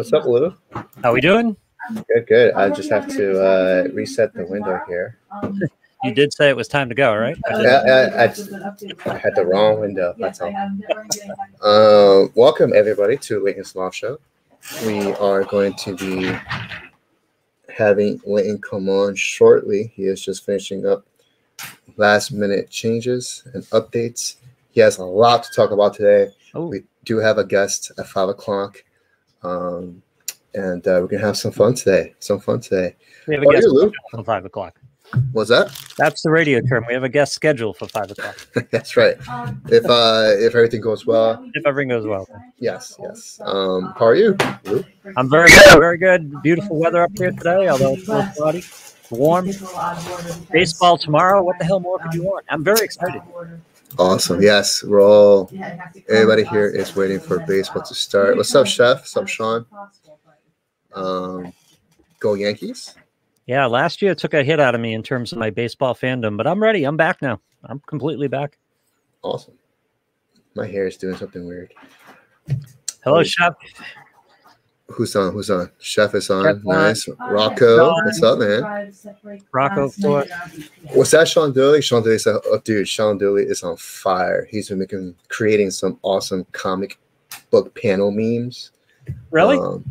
What's up, Lou? How are we doing? Good, good. I just have to uh, reset the window here. You did say it was time to go, right? I, I, I, I had the wrong window. That's all. Uh, welcome everybody to Leighton's Loft Show. We are going to be having Leighton come on shortly. He is just finishing up last minute changes and updates. He has a lot to talk about today. Oh. We do have a guest at five o'clock, um, and uh, we're gonna have some fun today. Some fun today. We have a are guest you, for five o'clock. What's that? That's the radio term. We have a guest scheduled for five o'clock. That's right. If uh, if everything goes well, If everything goes well. yes, yes. Um, how are you? Lou? I'm very good. Very good. Beautiful weather up here today, although it's a little cloudy. Warm. Baseball tomorrow. What the hell more could you want? I'm very excited. Awesome. Yes, we're all. Everybody here is waiting for baseball to start. What's up, Chef? What's up, Sean? Um, go Yankees. Yeah, last year it took a hit out of me in terms of my baseball fandom, but I'm ready. I'm back now. I'm completely back. Awesome. My hair is doing something weird. Hello. Chef. Who's on? Who's on? Chef is on. Chef on. Nice. Rocco, what's up, man? Rocco, of. What's that, Sean Dooley? Sean Dooley said, oh, dude, Sean Dooley is on fire. He's been making, creating some awesome comic book panel memes. Really? Um,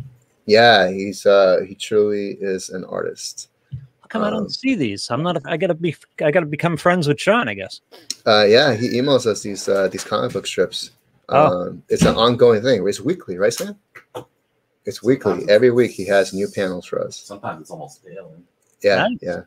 yeah, he's uh he truly is an artist. How come I um, don't see these? I'm not. I gotta be. I gotta become friends with Sean. I guess. Uh yeah, he emails us these uh these comic book strips. Oh. Um it's an ongoing thing. It's weekly, right, Sam? It's weekly. Every week he has new panels for us. Sometimes it's almost daily. Yeah, Nice. yeah.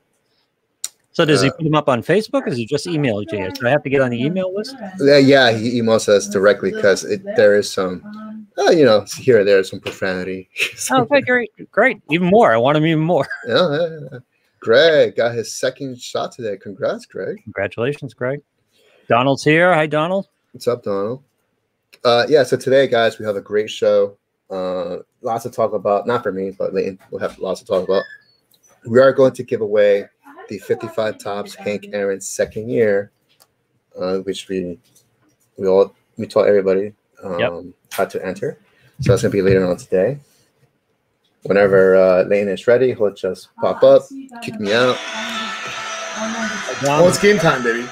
So does he Uh, put them up on Facebook, or does he just email it to you? Do I have to get on the email list? Yeah, yeah, he emails us directly because there is some uh, you know, here and there some profanity. Oh, okay, great, great. Even more. I want him even more. yeah, yeah, yeah. Greg got his second shot today. Congrats, Greg. Congratulations, Greg. Donald's here. Hi, Donald. What's up, Donald? Uh, yeah, so today, guys, we have a great show. Uh, lots to talk about. Not for me, but Leighton will have lots to talk about. We are going to give away the 55 Topps Hank Aaron's second year, uh, which we we all we taught everybody um, Yep. how to enter. So that's gonna be later on today. Whenever uh, Leighton is ready, he'll just pop up, kick me out. Well, it's game time, baby.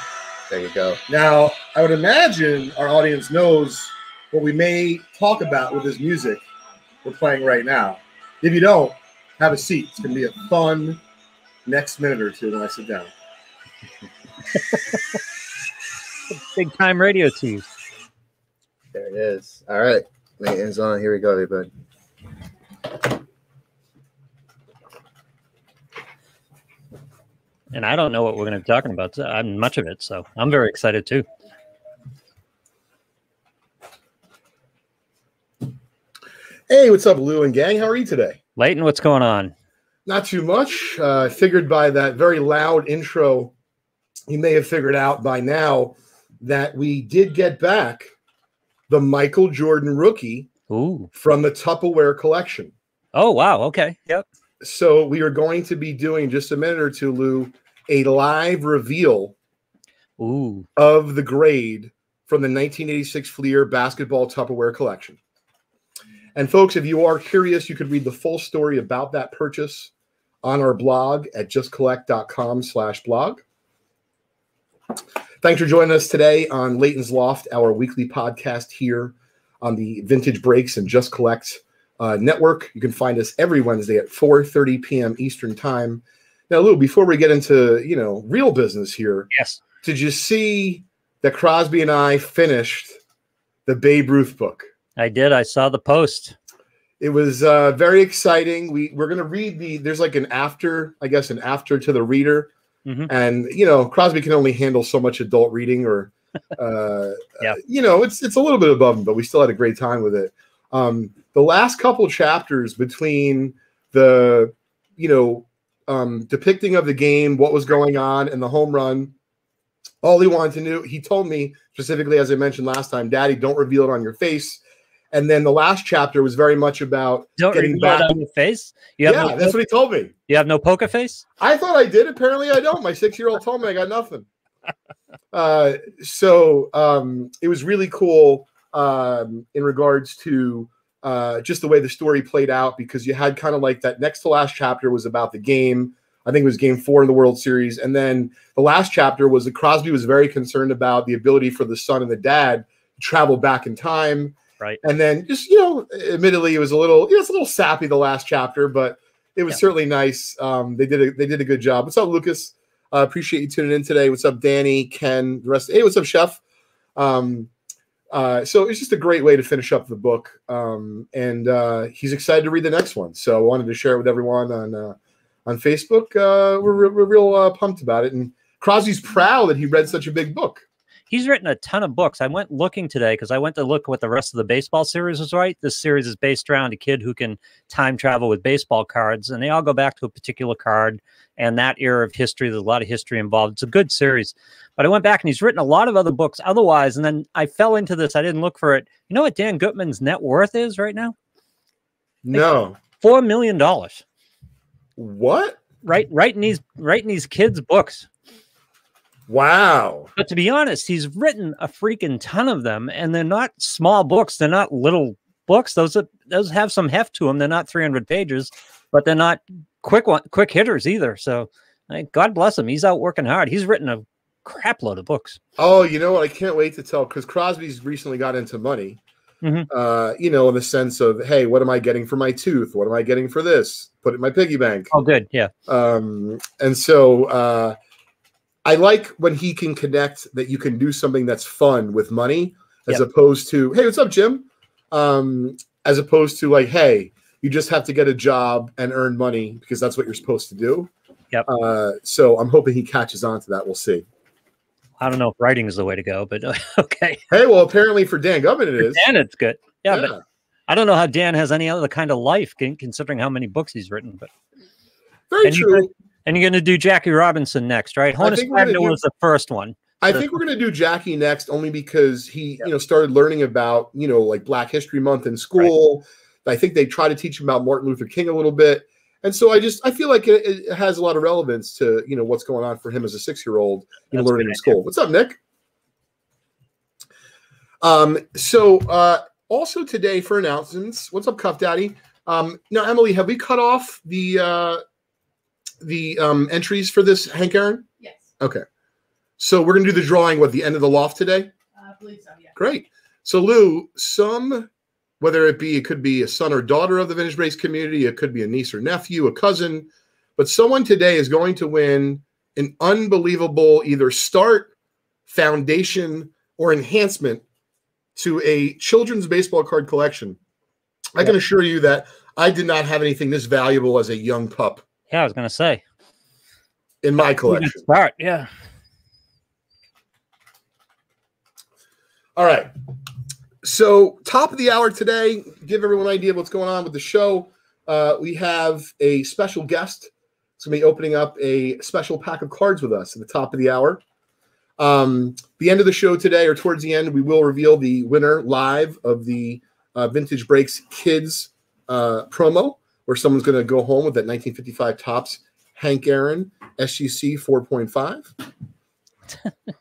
There you go. Now, I would imagine our audience knows what we may talk about with this music we're playing right now. If you don't, have a seat. It's going to be a fun next minute or two when I sit down. Big time radio tease. There it is. All right, Leighton's on. Here we go, everybody. And I don't know what we're going to be talking about. I'm much of it, so I'm very excited too. Hey, what's up, Lou and gang? How are you today? Leighton, what's going on? Not too much. Uh, I figured by that very loud intro, you may have figured out by now that we did get back the Michael Jordan rookie Ooh. from the Tupperware collection. Oh wow. Okay. Yep. So we are going to be doing in just a minute or two, Lou, a live reveal Ooh. of the grade from the 1986 Fleer basketball Tupperware collection. And folks, if you are curious, you could read the full story about that purchase on our blog at justcollect.com slash blog. Thanks for joining us today on Leighton's Loft, our weekly podcast here on the Vintage Breaks and Just Collect uh, network. You can find us every Wednesday at 4.30 p.m. Eastern Time. Now, Lou, before we get into, you know, real business here, Yes. did you see that Crosby and I finished the Babe Ruth book? I did. I saw the post. It was uh, very exciting. We we're gonna read the. There's like an after, I guess, an after to the reader, Mhm. and you know Crosby can only handle so much adult reading, or uh, Yeah. uh, you know it's it's a little bit above him, but we still had a great time with it. Um, the last couple chapters between the you know um, depicting of the game, what was going on, and the home run. All he wanted to know, he told me specifically, as I mentioned last time, Daddy, don't reveal it on your face. And then the last chapter was very much about Don't Getting back- on your face. You have yeah, no that's what he told me. you have no poker face. I thought I did. Apparently, I don't. My six-year-old told me I got nothing. Uh, so um, it was really cool um, in regards to uh, just the way the story played out because you had kind of like that next to last chapter was about the game. I think it was game four in the World Series. And then the last chapter was that Crosby was very concerned about the ability for the son and the dad to travel back in time. Right. And then just, you know, admittedly it was a little, you know, it's a little sappy the last chapter, but it was Yeah. certainly nice. Um, they did a they did a good job. What's up, Lucas? Uh, appreciate you tuning in today. What's up, Danny, Ken, the rest? Hey, what's up, Chef? Um, uh, so it's just a great way to finish up the book, um, and uh, he's excited to read the next one. So I wanted to share it with everyone on uh, on Facebook. Uh, we're, we're real uh, pumped about it, and Crosby's proud that he read such a big book. He's written a ton of books. I went looking today because I went to look what the rest of the baseball series was right. This series is based around a kid who can time travel with baseball cards, and they all go back to a particular card and that era of history. There's a lot of history involved. It's a good series. But I went back and he's written a lot of other books otherwise. And then I fell into this. I didn't look for it. You know what Dan Gutman's net worth is right now? No, Four million dollars. what? Right, writing these writing these kids' books. Wow. But to be honest, he's written a freaking ton of them, and they're not small books. They're not little books. Those are, those have some heft to them. They're not 300 pages, but they're not quick one, quick hitters either. So, God bless him. He's out working hard. He's written a crap load of books. Oh, you know what? I can't wait to tell because Crosby's recently got into money. Mhm. Uh, you know, in the sense of, hey, what am I getting for my tooth? What am I getting for this? Put it in my piggy bank. Oh, good. Yeah. Um, and so uh, I like when he can connect that you can do something that's fun with money as Yep. opposed to, hey, what's up, Jim? Um, as opposed to like, hey, you just have to get a job and earn money because that's what you're supposed to do. Yep. Uh, so I'm hoping he catches on to that. We'll see. I don't know if writing is the way to go, but okay. Hey, well, apparently for Dan Gutman it is. Dan, it's good. Yeah, but I don't know how Dan has any other kind of life considering how many books he's written. But very and true. And you're going to do Jackie Robinson next, right? I Honus think we're gonna Wagner do- was the first one. I think we're gonna do Jackie next, only because he, you know, started learning about, you know, like Black History Month in school. I think they try to teach him about Martin Luther King a little bit, and so I just I feel like it, it has a lot of relevance to you know what's going on for him as a six year old, you know, learning good in school. What's up, Nick? Um, so uh, also today for announcements, what's up, Cuff Daddy? Um, now, Emily, have we cut off the uh, the um, entries for this Hank Aaron? Yes, Okay. So we're gonna do the drawing what the end of the loft today. I believe so. Yeah. Great. So Lou, some whether it be it could be a son or daughter of the vintage race community, it could be a niece or nephew, a cousin, but someone today is going to win an unbelievable either start, foundation, or enhancement to a children's baseball card collection. I can assure you that I did not have anything this valuable as a young pup Yeah, I was going to say. in my collection. Start. Yeah. All right. So, top of the hour today, give everyone an idea of what's going on with the show. Uh, we have a special guest. It's to be opening up a special pack of cards with us at the top of the hour. Um, the end of the show today, or towards the end, we will reveal the winner live of the uh, Vintage Breaks Kids uh, promo, where someone's going to go home with that 1955 Topps Hank Aaron SGC 4.5.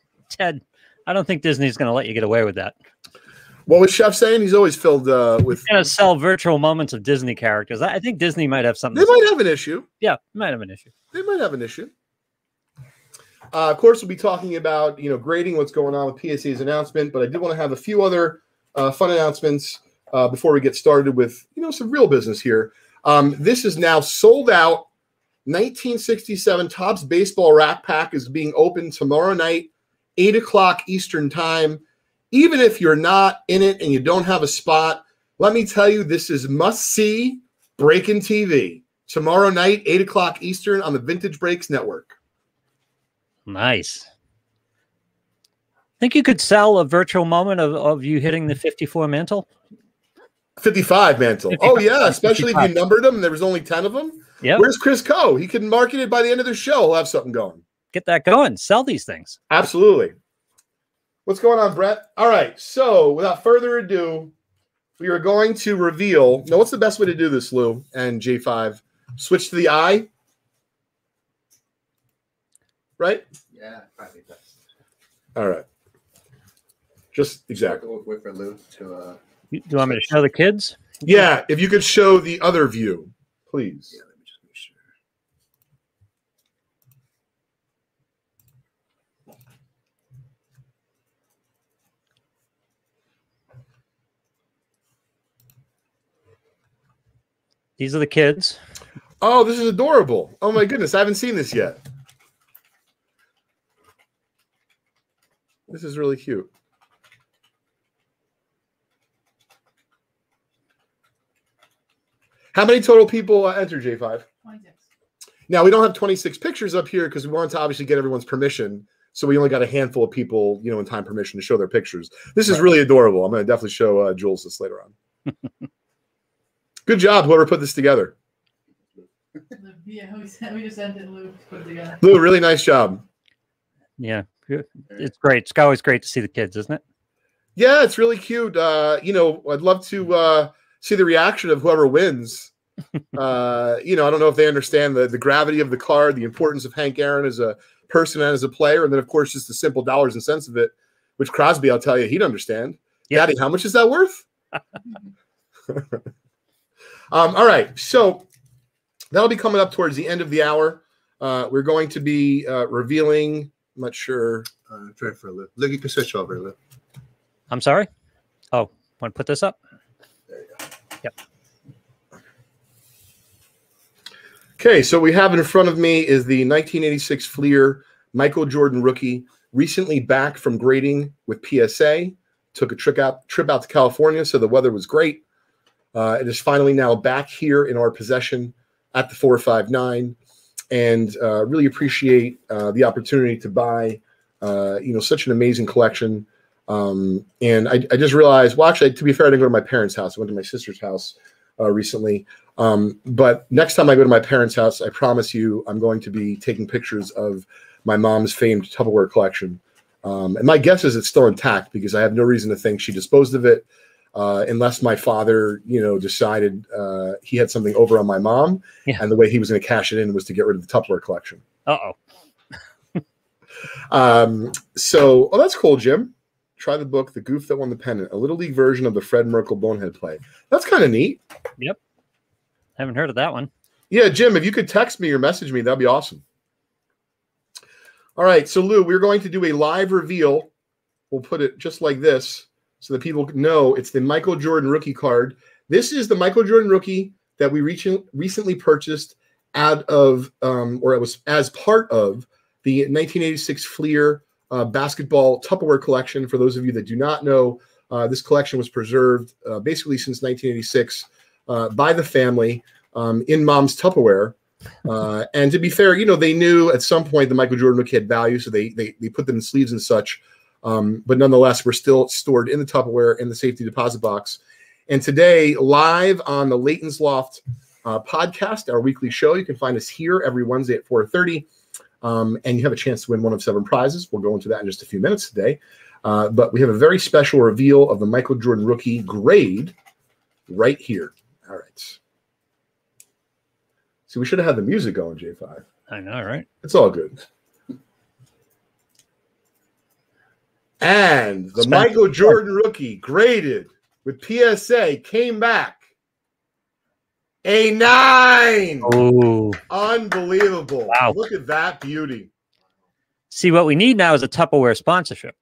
Ted, I don't think Disney's going to let you get away with that. What was Chef saying? He's always filled uh, with. Going to sell virtual moments of Disney characters. I think Disney might have something. They might say. have an issue. Yeah, might have an issue. they might have an issue. Uh, of course, we'll be talking about you know grading what's going on with PSA's announcement, but I did want to have a few other uh, fun announcements uh, before we get started with you know some real business here. Um, this is now sold out. 1967 Topps Baseball Rack Pack is being opened tomorrow night, eight o'clock Eastern Time. Even if you're not in it and you don't have a spot, let me tell you, this is must see breaking TV tomorrow night, eight o'clock Eastern on the Vintage Breaks Network. Nice. Think you could sell a virtual moment of, of you hitting the 54 Mantle? 55 Mantle. 55, Oh, yeah, especially if you numbered them and there was only 10 of them. Yep. Where's Chris Coe? He can market it by the end of the show. He'll have something going. Get that going. Sell these things. Absolutely. What's going on, Brett? All right. So, without further ado, we are going to reveal. Now, what's the best way to do this, Lou and J5? Switch to the eye. Right? Yeah, probably best. All right. Just exactly. We'll wait for Lou to. Uh, You- Do you want me to show the kids? Yeah, if you could show the other view, please. Yeah, let me just make sure. These are the kids. Oh, this is adorable. Oh my goodness, I haven't seen this yet. This is really cute. How many total people uh, enter J5? 26. Now we don't have 26 pictures up here because we wanted to obviously get everyone's permission. So we only got a handful of people, you know, in time permission to show their pictures. This is Right. really adorable. I'm going to definitely show uh, Jules this later on. Good job, whoever put this together. Yeah, we, just sent it. Luke put it together. Lou, really nice job. Yeah, it's great. It's always great to see the kids, isn't it? Yeah, it's really cute. Uh, you know, I'd love to uh, see the reaction of whoever wins. uh, you know, I don't know if they understand the, the gravity of the card, the importance of Hank Aaron as a person and as a player, and then of course just the simple dollars and cents of it, which Crosby, I'll tell you, he'd understand. Yeah. Daddy, how much is that worth? um, all right, so that'll be coming up towards the end of the hour. Uh, we're going to be uh, revealing. I'm not sure. Uh, try for a look. Look, you can switch over. Look. I'm sorry. Oh, want to put this up? Go. Okay, so we have in front of me is the 1986 Fleer Michael Jordan rookie, recently back from grading with PSA. Took a trip out trip out to California, so the weather was great. Uh, it is finally now back here in our possession at the 459, and uh, really appreciate uh, the opportunity to buy, uh, you know, such an amazing collection. Um, and I, I just realized, well, actually, to be fair, I didn't go to my parents' house. I went to my sister's house uh, recently. Um, but next time I go to my parents' house, I promise you, I'm going to be taking pictures of my mom's famed Tupperware collection. Um, and my guess is it's still intact because I have no reason to think she disposed of it, uh, unless my father, you know, decided uh, he had something over on my mom, Yeah. and the way he was going to cash it in was to get rid of the Tupperware collection. Uh oh. Um, so, oh, that's cool, Jim. Try the book, The Goof That Won the Pennant, a little league version of the Fred Merkle Bonehead play. That's kind of neat. Yep. Haven't heard of that one. Yeah, Jim, if you could text me or message me, that'd be awesome. All right, so Lou, we're going to do a live reveal. We'll put it just like this so that people know it's the Michael Jordan rookie card. This is the Michael Jordan rookie that we recently purchased out of, um, or it was as part of the 1986 Fleer uh, basketball Tupperware collection. For those of you that do not know, uh, this collection was preserved uh, basically since 1986 uh, by the family um, in mom's Tupperware. Uh, and to be fair, you know, they knew at some point the Michael Jordan rookie had value, so they they, they put them in sleeves and such. Um, but nonetheless, we're still stored in the Tupperware in the safety deposit box. And today, live on the Leighton's Loft uh, podcast, our weekly show, you can find us here every Wednesday at 4:30. Um, and you have a chance to win one of seven prizes. We'll go into that in just a few minutes today. Uh, but we have a very special reveal of the Michael Jordan rookie grade right here. All right. See, we should have had the music going, J5. I know, right? It's all good. And the Michael Jordan rookie graded with PSA came back a nine. Oh, Unbelievable. Wow. Look at that beauty. see, what we need now is a Tupperware sponsorship.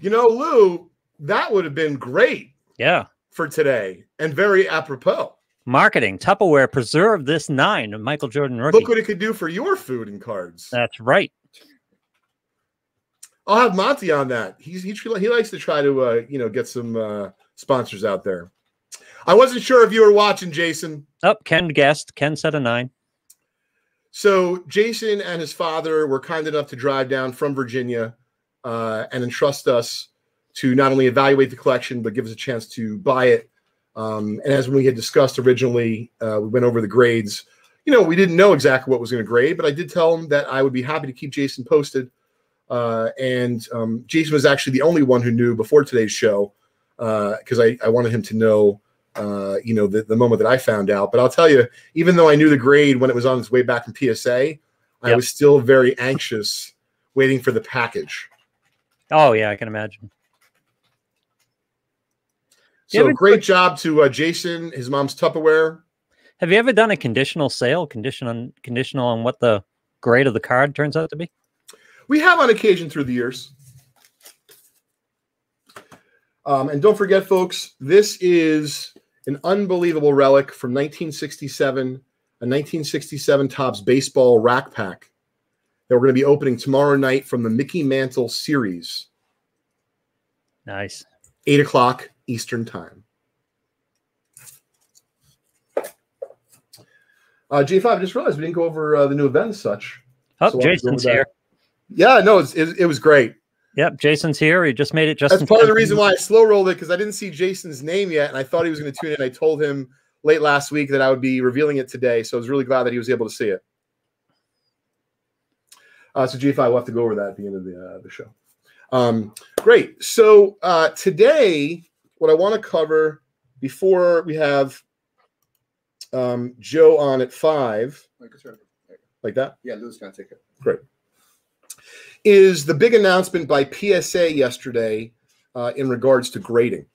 You know, Lou, that would have been great Yeah, for today and very apropos. marketing. Tupperware preserve this nine of Michael Jordan rookie. Look what it could do for your food and cards. That's right. I'll have Monty on that. He's he, he likes to try to uh, you know get some uh, sponsors out there. I wasn't sure if you were watching, Jason. Oh, Ken guessed. Ken said a nine. So Jason and his father were kind enough to drive down from Virginia uh, and entrust us to not only evaluate the collection but give us a chance to buy it. Um, and as we had discussed originally, uh, we went over the grades. You know, we didn't know exactly what was going to grade, but I did tell him that I would be happy to keep Jason posted. Uh, and um, Jason was actually the only one who knew before today's show because I, I wanted him to know, uh, you know, the, the moment that I found out. But I'll tell you, even though I knew the grade when it was on its way back from PSA, I was still very anxious waiting for the package. Oh yeah, I can imagine. So great job to uh, Jason, his mom's Tupperware. Have you ever done a conditional sale, condition on conditional on what the grade of the card turns out to be? We have on occasion through the years. Um, and don't forget, folks, this is an unbelievable relic from 1967, a 1967 Topps baseball rack pack that we're going to be opening tomorrow night from the Mickey Mantle series. Nice. Eight o'clock Eastern Time. Uh, G5, I just realized we didn't go over uh, the new event as such. Oh, so Jason's here. Yeah, no, it, it, it, was great. Yep, Jason's here. He just made it just. That's part of the reason why I slow rolled it because I didn't see Jason's name yet, and I thought he was going to tune in. I told him late last week that I would be revealing it today, so I was really glad that he was able to see it. Uh, so G5, we'll have to go over that at the end of the uh, the show. Um, great. So uh, today, what I want to cover before we have um, Joe on at five, like that. Yeah, Lou's gonna take it. Great. Is the big announcement by PSA yesterday uh, in regards to grading?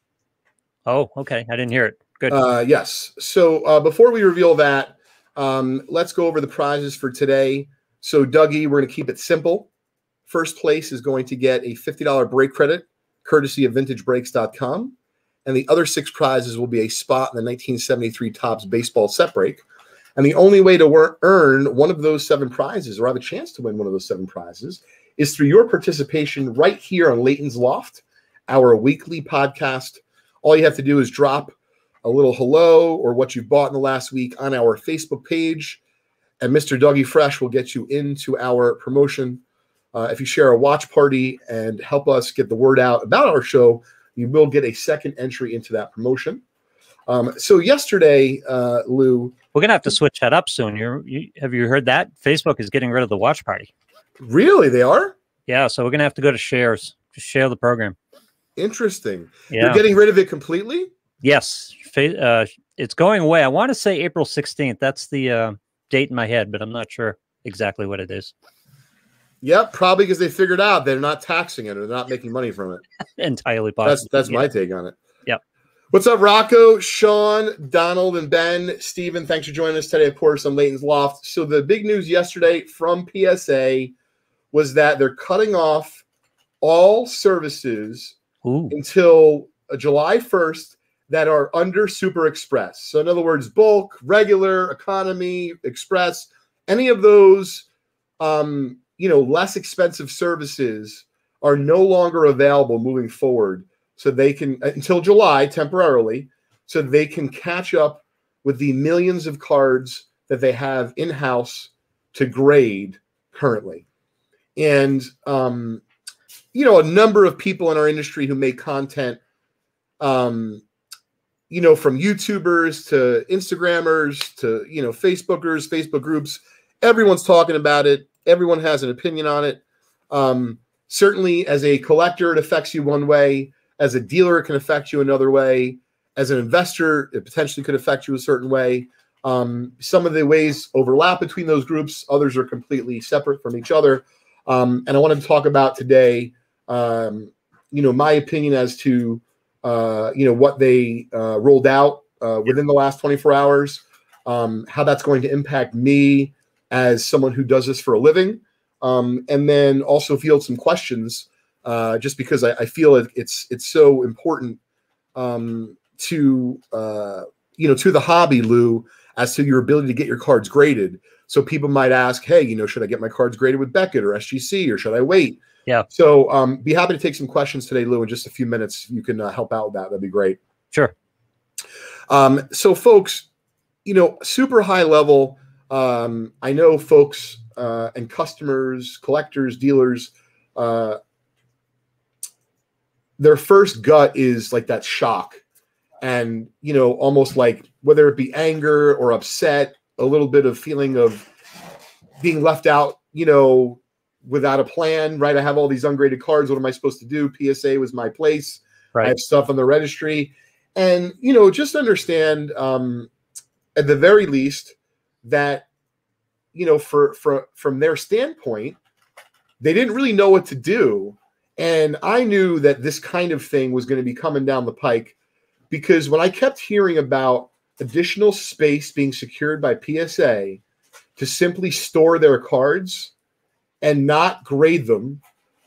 Oh, okay. I didn't hear it. Good. Uh, yes. So uh, before we reveal that, um, let's go over the prizes for today. So, Dougie, we're going to keep it simple. First place is going to get a $50 break credit courtesy of vintagebreaks.com. And the other six prizes will be a spot in the 1973 Topps baseball set break. And the only way to earn one of those seven prizes or have a chance to win one of those seven prizes is through your participation right here on Leighton's Loft, our weekly podcast. All you have to do is drop a little hello or what you've bought in the last week on our Facebook page. And Mr. Dougie Fresh will get you into our promotion. Uh, if you share a watch party and help us get the word out about our show, you will get a second entry into that promotion. Um, so yesterday, uh, Lou, we're gonna have to switch that up soon. You're, you have you heard that Facebook is getting rid of the watch party? Really, they are? Yeah. So we're gonna have to go to shares. Just share the program. Interesting. Yeah. You're getting rid of it completely. Yes. Uh, it's going away. I want to say April 16th. That's the uh, date in my head, but I'm not sure exactly what it is. Yep, probably because they figured out they're not taxing it or they're not making money from it. Entirely possible. That's that's yeah. my take on it. Yep. What's up, Rocco, Sean, Donald, and Ben? Steven, thanks for joining us today, of course, on Leighton's Loft. So the big news yesterday from PSA was that they're cutting off all services Ooh. until July 1st that are under Super Express. So in other words, bulk, regular, economy, express, any of those um, you know, less expensive services are no longer available moving forward. So they can until July temporarily, so they can catch up with the millions of cards that they have in house to grade currently. And um, you know, a number of people in our industry who make content, um, you know, from YouTubers to Instagrammers to you know Facebookers, Facebook groups, everyone's talking about it everyone has an opinion on it. Um, certainly, as a collector, it affects you one way. As a dealer, it can affect you another way. As an investor, it potentially could affect you a certain way. Um, some of the ways overlap between those groups, others are completely separate from each other. Um, and I wanted to talk about today, um, you know, my opinion as to, uh, you know, what they uh, rolled out uh, within the last 24 hours, um, how that's going to impact me as someone who does this for a living, um, and then also field some questions, uh, just because I, I, feel it, it's it's so important um, to uh, you know to the hobby, Lou, as to your ability to get your cards graded. So people might ask, hey, you know, should I get my cards graded with Beckett or SGC, or should I wait? Yeah. So um, be happy to take some questions today, Lou. In just a few minutes, you can uh, help out with that. That'd be great. Sure. Um, so, folks, you know, super high level um, I know folks uh, and customers, collectors, dealers, uh, their first gut is like that shock and, you know, almost like whether it be anger or upset, a little bit of feeling of being left out, you know, without a plan, right? I have all these ungraded cards. What am I supposed to do? PSA was my place. Right. I have stuff on the registry. And, you know, just understand um, at the very least, that you know for for from their standpoint they didn't really know what to do and i knew that this kind of thing was going to be coming down the pike because when I kept hearing about additional space being secured by PSA to simply store their cards and not grade them,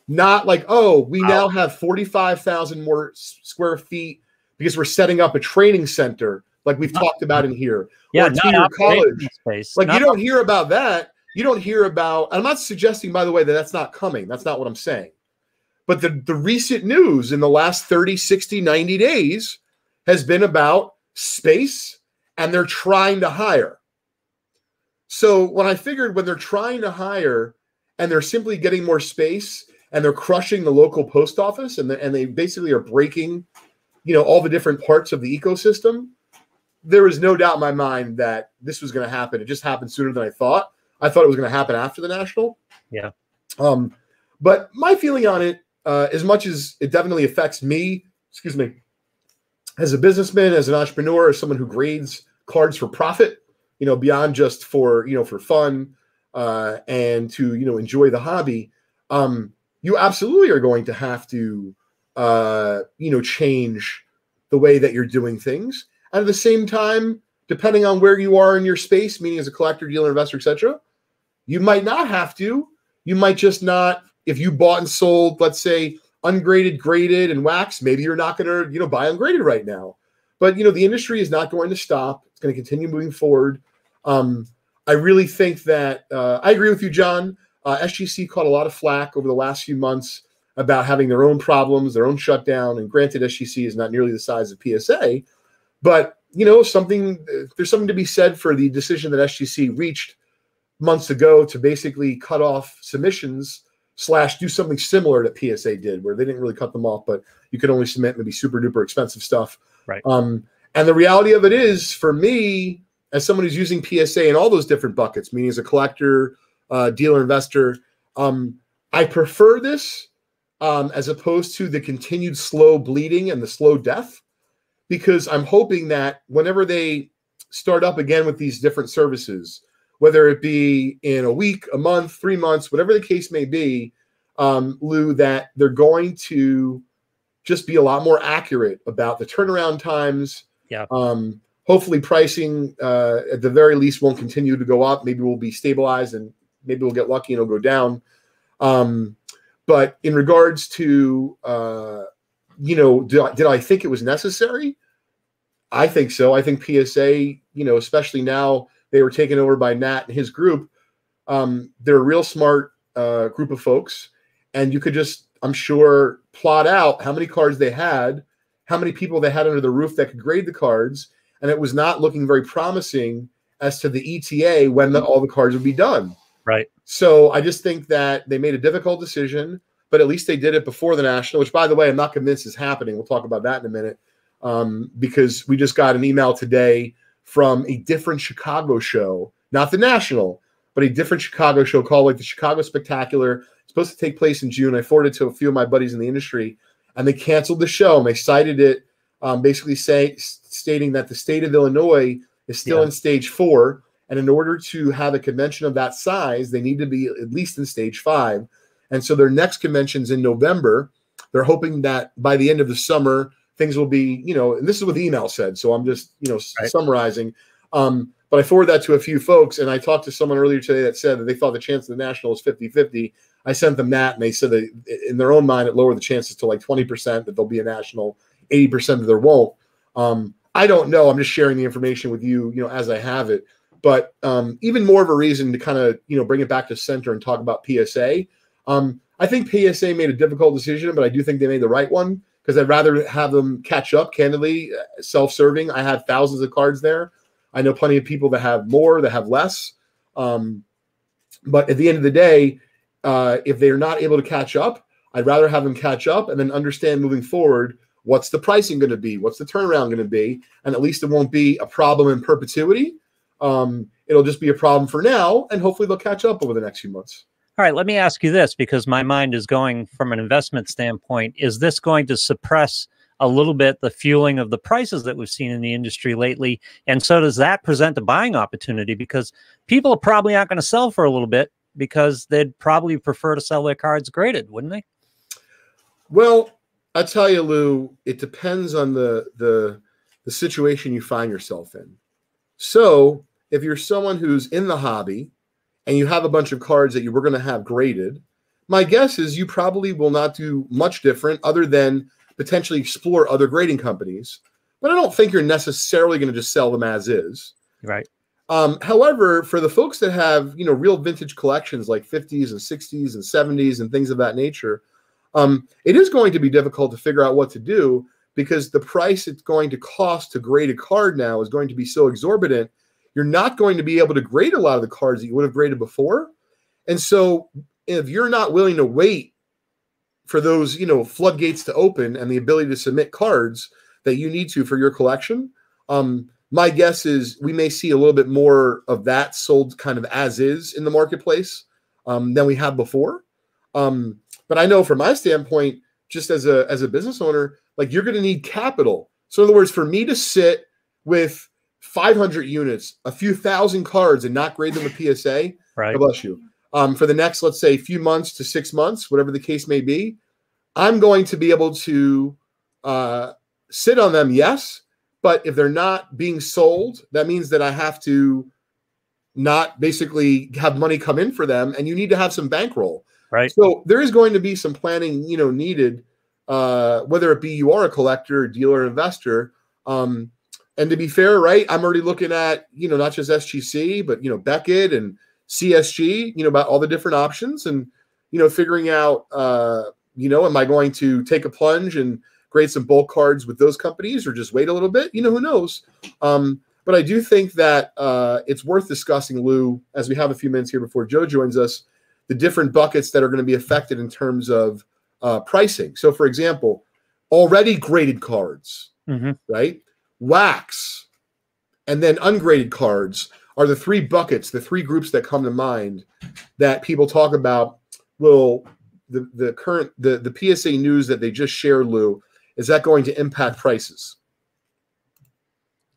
not like, oh, we wow. now have 45,000 more square feet because we're setting up a training center like we've talked about in here. Yeah, not college. Space. Like not you don't hear about that. You don't hear about, I'm not suggesting, by the way, that that's not coming. That's not what I'm saying. But the, the recent news in the last 30, 60, 90 days has been about space and they're trying to hire. So when I figured when they're trying to hire and they're simply getting more space and they're crushing the local post office and, the, and they basically are breaking, you know, all the different parts of the ecosystem, there was no doubt in my mind that this was going to happen. It just happened sooner than I thought. I thought it was going to happen after the national. Yeah. Um, but my feeling on it, uh, as much as it definitely affects me, excuse me, as a businessman, as an entrepreneur, as someone who grades cards for profit, you know, beyond just for you know for fun uh, and to you know enjoy the hobby, um, you absolutely are going to have to uh, you know change the way that you're doing things. And at the same time, depending on where you are in your space, meaning as a collector, dealer, investor, etc., you might not have to. You might just not. If you bought and sold, let's say ungraded, graded, and wax, maybe you're not going to, you know, buy ungraded right now. But you know, the industry is not going to stop. It's going to continue moving forward. Um, I really think that uh, I agree with you, John. Uh, SGC caught a lot of flack over the last few months about having their own problems, their own shutdown. And granted, SGC is not nearly the size of PSA, but you know, something there's something to be said for the decision that SGC reached months ago to basically cut off submissions slash do something similar that PSA did, where they didn't really cut them off, but you could only submit maybe super duper expensive stuff. Right. Um, and the reality of it is, for me, as someone who's using PSA in all those different buckets, meaning as a collector, uh, dealer, investor, um, I prefer this um, as opposed to the continued slow bleeding and the slow death, because I'm hoping that whenever they start up again with these different services, whether it be in a week, a month, three months, whatever the case may be, um, Lou, that they're going to just be a lot more accurate about the turnaround times. Yeah. Um, hopefully, pricing uh, at the very least won't continue to go up. Maybe we'll be stabilized and maybe we'll get lucky and it'll go down. Um, but in regards to, uh, you know, did I, did I think it was necessary? I think so. I think PSA, you know, especially now they were taken over by Nat and his group. Um, they're a real smart uh, group of folks, and you could just, I'm sure, plot out how many cards they had, how many people they had under the roof that could grade the cards, and it was not looking very promising as to the ETA when the, all the cards would be done. Right. So I just think that they made a difficult decision, but at least they did it before the national. Which, by the way, I'm not convinced is happening. We'll talk about that in a minute, um, because we just got an email today from a different Chicago show, not the national, but a different Chicago show called like the Chicago Spectacular. It's supposed to take place in June. I forwarded to a few of my buddies in the industry, and they canceled the show and they cited it, um, basically say stating that the state of Illinois is still yeah. in stage four, and in order to have a convention of that size, they need to be at least in stage five. And so their next convention's in November. They're hoping that by the end of the summer, things will be, you know, and this is what the email said. So I'm just, you know, right. summarizing. Um, but I forwarded that to a few folks, and I talked to someone earlier today that said that they thought the chance of the national is 50 50. I sent them that, and they said that in their own mind, it lowered the chances to like 20% that there'll be a national, 80% that there won't. Um, I don't know. I'm just sharing the information with you, you know, as I have it. But um, even more of a reason to kind of, you know, bring it back to center and talk about PSA. Um, I think PSA made a difficult decision, but I do think they made the right one because I'd rather have them catch up. Candidly, uh, self-serving. I have thousands of cards there. I know plenty of people that have more, that have less. Um, but at the end of the day, uh, if they're not able to catch up, I'd rather have them catch up and then understand moving forward what's the pricing going to be, what's the turnaround going to be, and at least it won't be a problem in perpetuity. Um, it'll just be a problem for now, and hopefully they'll catch up over the next few months. All right, let me ask you this because my mind is going from an investment standpoint. Is this going to suppress a little bit the fueling of the prices that we've seen in the industry lately? And so does that present a buying opportunity because people are probably aren't going to sell for a little bit because they'd probably prefer to sell their cards graded, wouldn't they? Well, I tell you, Lou, it depends on the the the situation you find yourself in. So, if you're someone who's in the hobby and you have a bunch of cards that you were going to have graded, my guess is you probably will not do much different other than potentially explore other grading companies. But I don't think you're necessarily going to just sell them as is. Right. Um, however, for the folks that have you know real vintage collections like 50s and 60s and 70s and things of that nature, um, it is going to be difficult to figure out what to do because the price it's going to cost to grade a card now is going to be so exorbitant. You're not going to be able to grade a lot of the cards that you would have graded before, and so if you're not willing to wait for those you know floodgates to open and the ability to submit cards that you need to for your collection. Um, my guess is we may see a little bit more of that sold kind of as is in the marketplace um, than we have before. Um, but I know from my standpoint, just as a as a business owner, like you're going to need capital. So in other words, for me to sit with 500 units, a few thousand cards, and not grade them a PSA, right. God bless you. Um, for the next, let's say, few months to six months, whatever the case may be, I'm going to be able to uh, sit on them, yes, but if they're not being sold, that means that I have to not basically have money come in for them, and you need to have some bankroll. Right. So there is going to be some planning, you know, needed, uh, whether it be you are a collector, dealer, investor. Um, and to be fair, right, I'm already looking at, you know, not just SGC, but you know, Beckett and CSG, you know, about all the different options and, you know, figuring out, uh, you know, am I going to take a plunge and grade some bulk cards with those companies or just wait a little bit? You know, who knows? Um, but I do think that uh, it's worth discussing, Lou, as we have a few minutes here before Joe joins us, the different buckets that are going to be affected in terms of uh, pricing. So, for example, already graded cards, mm-hmm. right? Wax, and then ungraded cards are the three buckets, the three groups that come to mind that people talk about. Will the, the current the, the PSA news that they just shared, Lou, is that going to impact prices?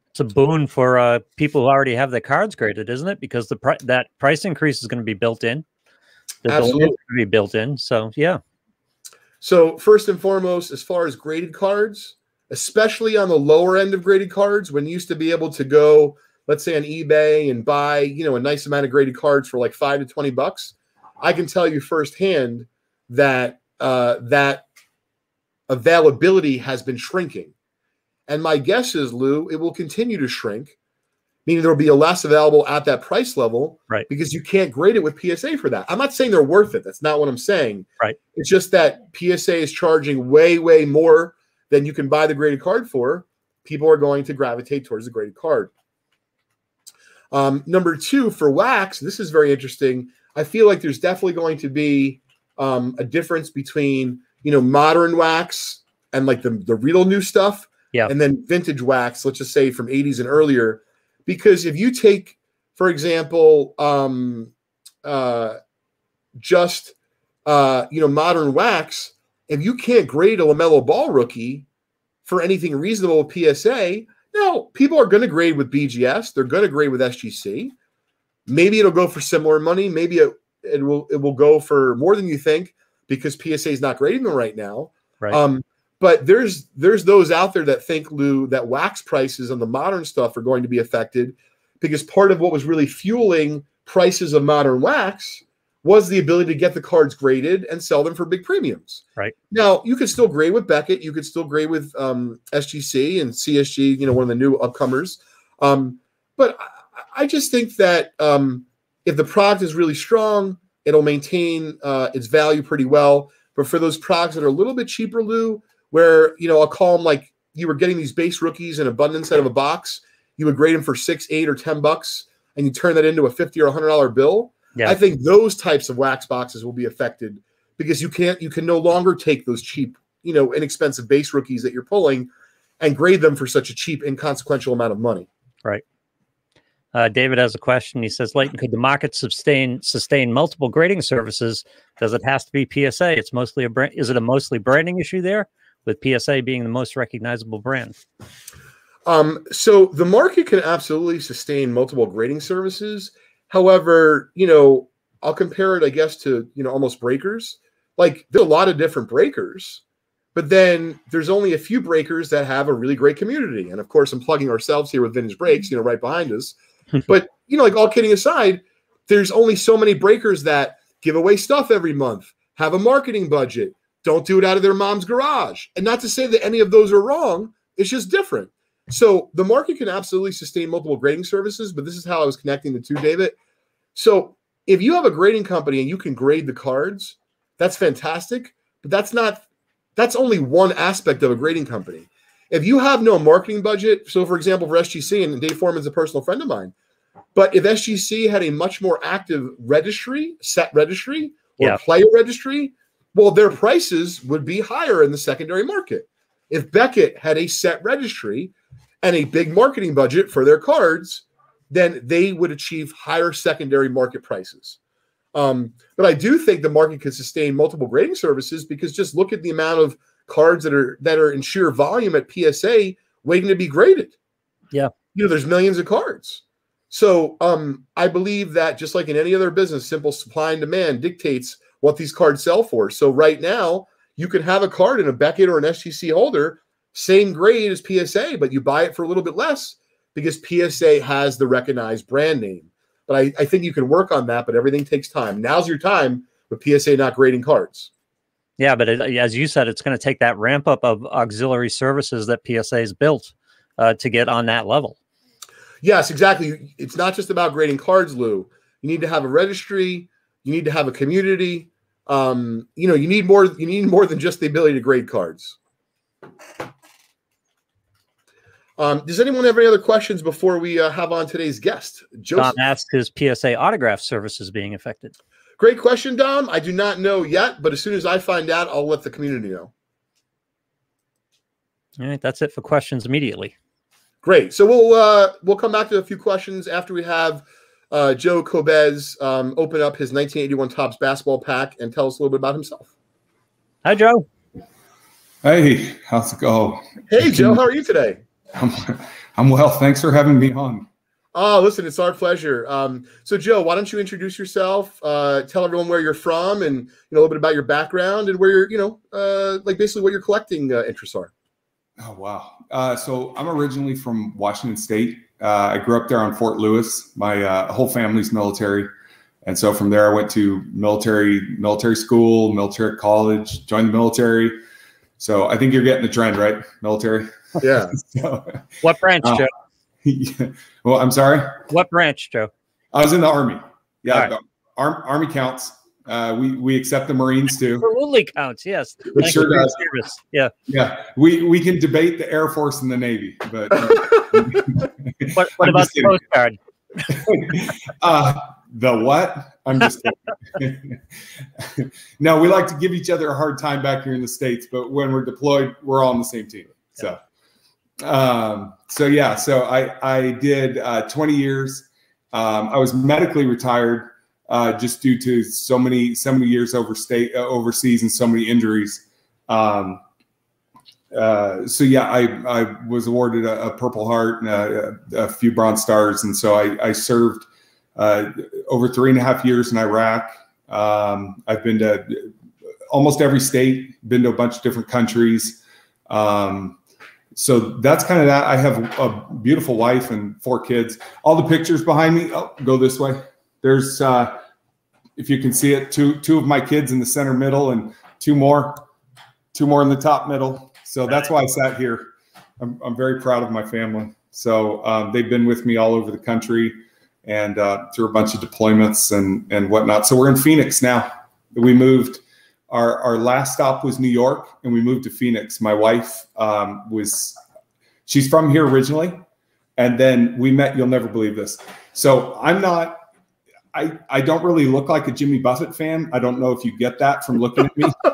It's a boon for uh, people who already have their cards graded, isn't it? Because the pri- that price increase is going to be built in. The Absolutely, going to be built in. So yeah. So first and foremost, as far as graded cards, especially on the lower end of graded cards, when you used to be able to go, let's say on eBay and buy, you know, a nice amount of graded cards for like five to twenty bucks, I can tell you firsthand that uh, that availability has been shrinking. And my guess is, Lou, it will continue to shrink, meaning there will be a less available at that price level, right? Because you can't grade it with PSA for that. I'm not saying they're worth it. That's not what I'm saying. Right. It's just that PSA is charging way, way more than you can buy the graded card for. People are going to gravitate towards the graded card. Um, number two, for wax, this is very interesting. I feel like there's definitely going to be um, a difference between you know modern wax and like the the real new stuff, yeah, and then vintage wax. Let's just say from 80s and earlier, because if you take, for example, um, uh, just uh, you know modern wax, if you can't grade a LaMelo Ball rookie for anything reasonable with PSA, now people are going to grade with BGS. They're going to grade with SGC. Maybe it'll go for similar money. Maybe it, it will it will go for more than you think because PSA is not grading them right now. Right. Um, but there's there's those out there that think Lou that wax prices on the modern stuff are going to be affected because part of what was really fueling prices of modern wax was the ability to get the cards graded and sell them for big premiums. Right. Now you could still grade with Beckett, you could still grade with um, SGC and CSG, you know, one of the new upcomers. Um, but I, I, just think that um, if the product is really strong, it'll maintain uh, its value pretty well. But for those products that are a little bit cheaper, Lou, where you know I'll call them like you were getting these base rookies in abundance out of a box, you would grade them for six, eight, or ten bucks, and you turn that into a fifty or a hundred dollar bill. Yeah. I think those types of wax boxes will be affected because you can't you can no longer take those cheap, you know, inexpensive base rookies that you're pulling and grade them for such a cheap, inconsequential amount of money. Right. Uh, David has a question. He says, Leighton, could the market sustain sustain multiple grading services? Does it has to be PSA? It's mostly a brand. Is it a mostly branding issue there, with PSA being the most recognizable brand? Um, so the market can absolutely sustain multiple grading services. However, you know, I'll compare it, I guess, to you know almost breakers. Like there's a lot of different breakers, but then there's only a few breakers that have a really great community. And of course, I'm plugging ourselves here with Vintage Breaks, you know, right behind us. but you know, like all kidding aside, there's only so many breakers that give away stuff every month, have a marketing budget, don't do it out of their mom's garage. And not to say that any of those are wrong, it's just different. So the market can absolutely sustain multiple grading services, but this is how I was connecting the two, David. So if you have a grading company and you can grade the cards, that's fantastic. But that's not that's only one aspect of a grading company. If you have no marketing budget, so for example, for SGC, and Dave Foreman's a personal friend of mine, but if SGC had a much more active registry, set registry, or yeah. player registry, well, their prices would be higher in the secondary market. If Beckett had a set registry and a big marketing budget for their cards, then they would achieve higher secondary market prices. Um, but I do think the market could sustain multiple grading services because just look at the amount of cards that are that are in sheer volume at PSA waiting to be graded. Yeah. You know, there's millions of cards. So um, I believe that just like in any other business, simple supply and demand dictates what these cards sell for. So right now, you can have a card in a Beckett or an SGC holder, same grade as PSA, but you buy it for a little bit less because PSA has the recognized brand name. But I, I think you can work on that, but everything takes time. Now's your time with PSA not grading cards. Yeah, but it, as you said, it's going to take that ramp up of auxiliary services that PSA has built uh, to get on that level. Yes, exactly. It's not just about grading cards, Lou. You need to have a registry. You need to have a community. Um, you know, you need more. You need more than just the ability to grade cards. Um, does anyone have any other questions before we uh, have on today's guest? Joseph. Dom asked his PSA autograph services being affected. Great question, Dom. I do not know yet, but as soon as I find out, I'll let the community know. All right, that's it for questions immediately. Great. So we'll uh, we'll come back to a few questions after we have uh, Joe Cobez um, open up his 1981 Topps basketball pack and tell us a little bit about himself. Hi, Joe. Hey, how's it go? Hey, Joe. How are you today? I'm, I'm well. Thanks for having me on. Oh, listen, it's our pleasure. Um, so, Joe, why don't you introduce yourself? Uh, tell everyone where you're from, and you know a little bit about your background and where you're, you know, uh, like basically what your collecting uh, interests are. Oh wow! Uh, so I'm originally from Washington State. Uh, I grew up there on Fort Lewis. My uh, whole family's military, and so from there I went to military military school, military college, joined the military. So I think you're getting the trend, right? Military. Yeah. so, what branch, uh, Joe? Yeah. Well, I'm sorry. What branch, Joe? I was in the army. Yeah, right. Arm, army counts. Uh, we we accept the Marines too. Absolutely counts. Yes, it sure does. Service. Yeah, yeah. We we can debate the Air Force and the Navy, but uh, what, what about the Coast Guard? uh, the what? I'm just kidding. no. We like to give each other a hard time back here in the states, but when we're deployed, we're all on the same team. So, um, so yeah, so I I did uh, 20 years. Um, I was medically retired uh, just due to so many so many years overstate uh, overseas and so many injuries. Um, uh, so yeah, I, I was awarded a, a Purple Heart and a, a, few Bronze Stars, and so I, I served uh, over three and a half years in Iraq. Um, I've been to almost every state, been to a bunch of different countries. Um, so that's kind of that. I have a beautiful wife and four kids. All the pictures behind me, oh, go this way. There's, uh, if you can see it, two two of my kids in the center middle and two more, two more in the top middle. So that's why I sat here. I'm, I'm very proud of my family. So um, they've been with me all over the country and uh, through a bunch of deployments and and whatnot. So we're in Phoenix now. We moved. Our our last stop was New York, and we moved to Phoenix. My wife um, was, she's from here originally, and then we met. You'll never believe this. So I'm not I, I don't really look like a Jimmy Buffett fan. I don't know if you get that from looking at me.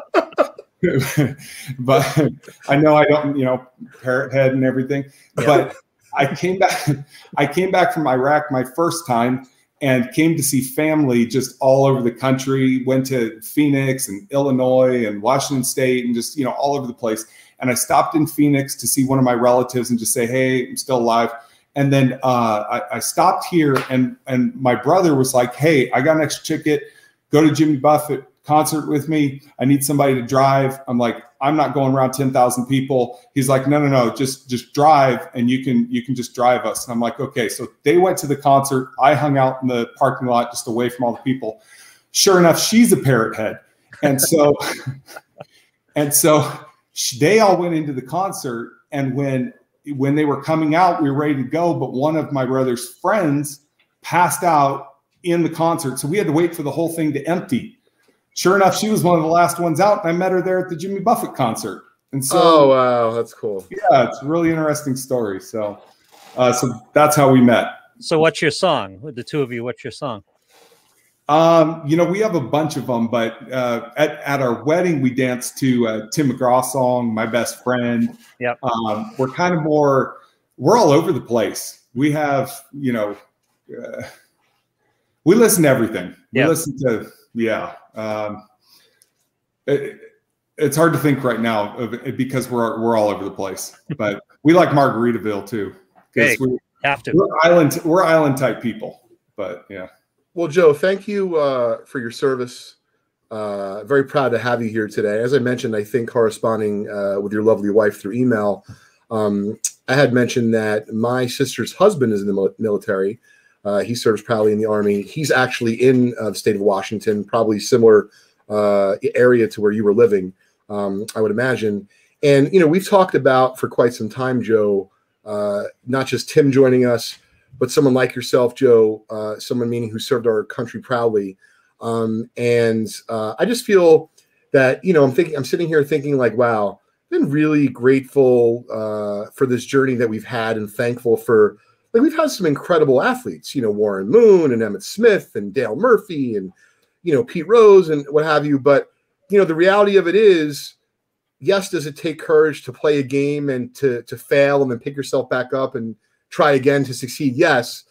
but I know I don't, you know, parrot head and everything. Yeah. But I came back, I came back from Iraq my first time and came to see family just all over the country. Went to Phoenix and Illinois and Washington State and just, you know, all over the place. And I stopped in Phoenix to see one of my relatives and just say, Hey, I'm still alive. And then uh, I, I, stopped here, and and my brother was like, "Hey, I got an extra ticket. Go to Jimmy Buffett concert with me. I need somebody to drive. I'm like, I'm not going around 10,000 people. He's like, no, no, no, just just drive and you can you can just drive us. And I'm like, okay. So they went to the concert. I hung out in the parking lot just away from all the people. Sure enough, she's a parrot head. And so and so they all went into the concert and when when they were coming out, we were ready to go, but one of my brother's friends passed out in the concert. So we had to wait for the whole thing to empty. Sure enough, she was one of the last ones out, and I met her there at the Jimmy Buffett concert. And so, oh wow, that's cool. Yeah, it's a really interesting story. So, uh, so that's how we met. So, what's your song? With the two of you, what's your song? Um, you know, we have a bunch of them, but uh, at, at our wedding, we danced to a Tim McGraw song, "My Best Friend." Yep. Um, we're kind of more, we're all over the place. We have, you know, uh, we listen to everything. We listen to, yeah. Um, it, it's hard to think right now of it because we're we're all over the place, but we like Margaritaville too. Hey. we, Have to. we're island, we're island type people. But yeah. Well, Joe, thank you uh, for your service. Uh, very proud to have you here today. As I mentioned, I think corresponding uh, with your lovely wife through email, um, I had mentioned that my sister's husband is in the military. Uh, he serves proudly in the army. He's actually in uh, the state of Washington, probably similar uh, area to where you were living, um, I would imagine. And you know, we've talked about for quite some time, Joe, uh, not just Tim joining us, but someone like yourself, Joe, uh, someone meaning who served our country proudly. Um, and uh, I just feel that you know I'm thinking I'm sitting here thinking like, wow, I've been really grateful for this journey that we've had, and thankful for like we've had some incredible athletes, you know, Warren Moon and Emmitt Smith and Dale Murphy and you know Pete Rose and what have you. But you know the reality of it is, yes, does it take courage to play a game and to to fail and then pick yourself back up and try again to succeed? Yes.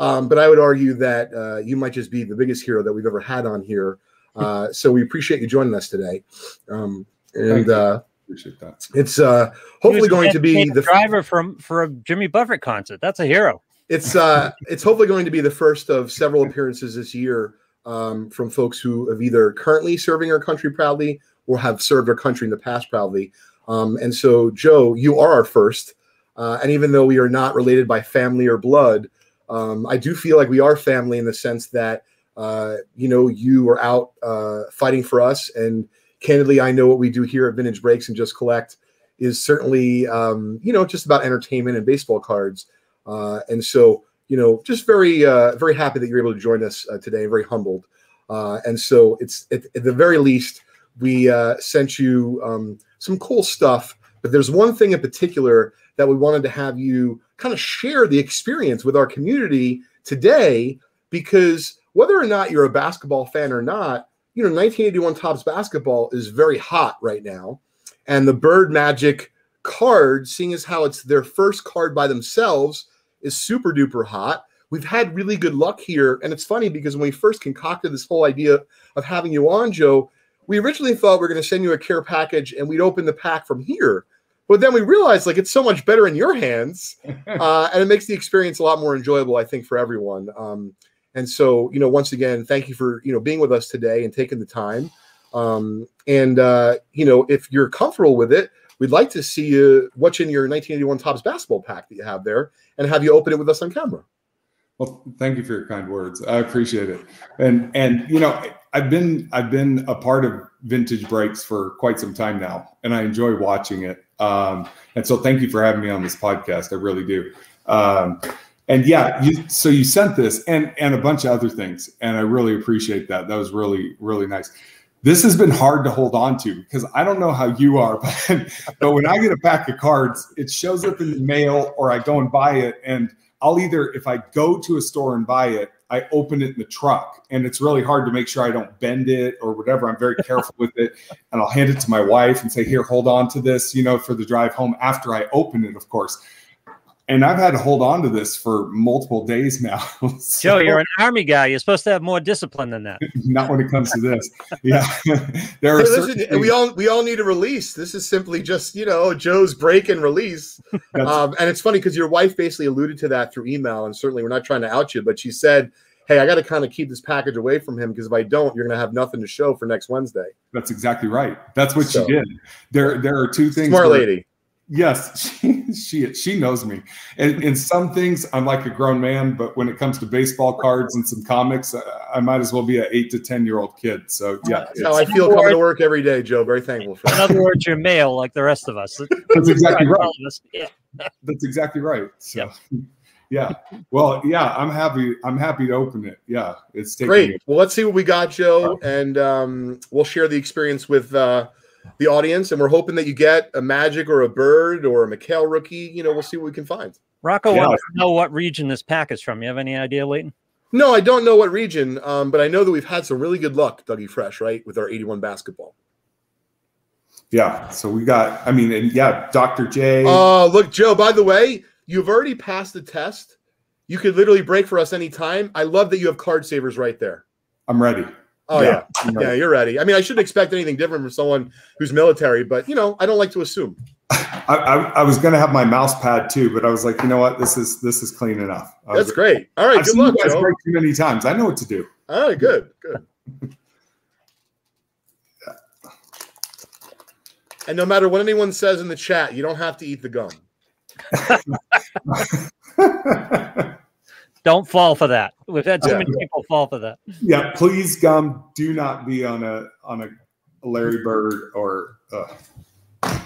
Um, but I would argue that uh, you might just be the biggest hero that we've ever had on here. Uh, so we appreciate you joining us today. Um, and uh, Appreciate that. it's uh, hopefully going to be the the driver from for a Jimmy Buffett concert. That's a hero. it's uh, it's hopefully going to be the first of several appearances this year um, from folks who have either currently serving our country proudly or have served our country in the past proudly. Um, and so, Joe, you are our first. Uh, and even though we are not related by family or blood, um, I do feel like we are family in the sense that uh, you know you are out uh, fighting for us, and candidly, I know what we do here at Vintage Breaks and Just Collect is certainly um, you know just about entertainment and baseball cards, uh, and so you know just very uh, very happy that you're able to join us uh, today, very humbled, uh, and so it's at, at the very least we uh, sent you um, some cool stuff, but there's one thing in particular that we wanted to have you kind of share the experience with our community today because whether or not you're a basketball fan or not, you know, 1981 Topps basketball is very hot right now. And the Bird Magic card, seeing as how it's their first card by themselves, is super duper hot. We've had really good luck here. And it's funny because when we first concocted this whole idea of having you on, Joe, we originally thought we are going to send you a care package and we'd open the pack from here. But then we realized like it's so much better in your hands, uh, and it makes the experience a lot more enjoyable, I think, for everyone. Um, and so, you know, once again, thank you for you know being with us today and taking the time. Um, and uh, you know, if you're comfortable with it, we'd like to see you what's in your 1981 Topps basketball pack that you have there, and have you open it with us on camera. Well, thank you for your kind words. I appreciate it. And and you know, I've been I've been a part of Vintage Breaks for quite some time now, and I enjoy watching it. Um, and so, thank you for having me on this podcast. I really do. Um, and yeah, you, so you sent this and and a bunch of other things, and I really appreciate that. That was really really nice. This has been hard to hold on to because I don't know how you are, but but when I get a pack of cards, it shows up in the mail or I go and buy it, and I'll either if I go to a store and buy it, I open it in the truck, and it's really hard to make sure I don't bend it or whatever. I'm very careful with it, and I'll hand it to my wife and say, "Here, hold on to this," you know, for the drive home. After I open it, of course. And I've had to hold on to this for multiple days now. So- Joe, you're an army guy. You're supposed to have more discipline than that. not when it comes to this. Yeah, there are Hey, certain listen, we all we all need a release. This is simply just you know Joe's break and release. Um, and it's funny because your wife basically alluded to that through email, and certainly we're not trying to out you, but she said, hey, I got to kind of keep this package away from him because if I don't, you're going to have nothing to show for next Wednesday. That's exactly right. That's what So- she did. There, there are two things. Smart where- lady. Yes, she, she she knows me. And in some things, I'm like a grown man, but when it comes to baseball cards and some comics, I, I might as well be an eight to ten year old kid. So yeah, That's how I feel coming to work every day, Joe. Very thankful for In other words, you're male like the rest of us. that's exactly right. All of us. Yeah. That's exactly right. So yeah, well, yeah, I'm happy. I'm happy to open it. Yeah, it's taking Great. me- Well, let's see what we got, Joe, and um, we'll share the experience with uh, the audience. And we're hoping that you get a Magic or a Bird or a McHale rookie. You know, we'll see what we can find. Rocco Yeah. wants to know what region this pack is from. You have any idea, Leighton? No, I don't know what region, um, but I know that we've had some really good luck, Dougie Fresh, right, with our 81 basketball. Yeah. So we got. I mean, and yeah, Dr. J. Uh, look, Joe, by the way, you've already passed the test. You could literally break for us anytime. I love that you have card savers right there. I'm ready. Oh, yeah. I'm Yeah, you're ready. I mean, I shouldn't expect anything different from someone who's military, but, you know, I don't like to assume. I, I, I was gonna have my mouse pad too, but I was like, you know what, this is this is clean enough. I was- That's great. All right, I've good luck, you guys too many times. I know what to do. All right, good, good. And no matter what anyone says in the chat, you don't have to eat the gum. Don't fall for that. We've had too Yeah. many people fall for that. yeah, please, gum, do not be on a on a Larry Bird or. Uh.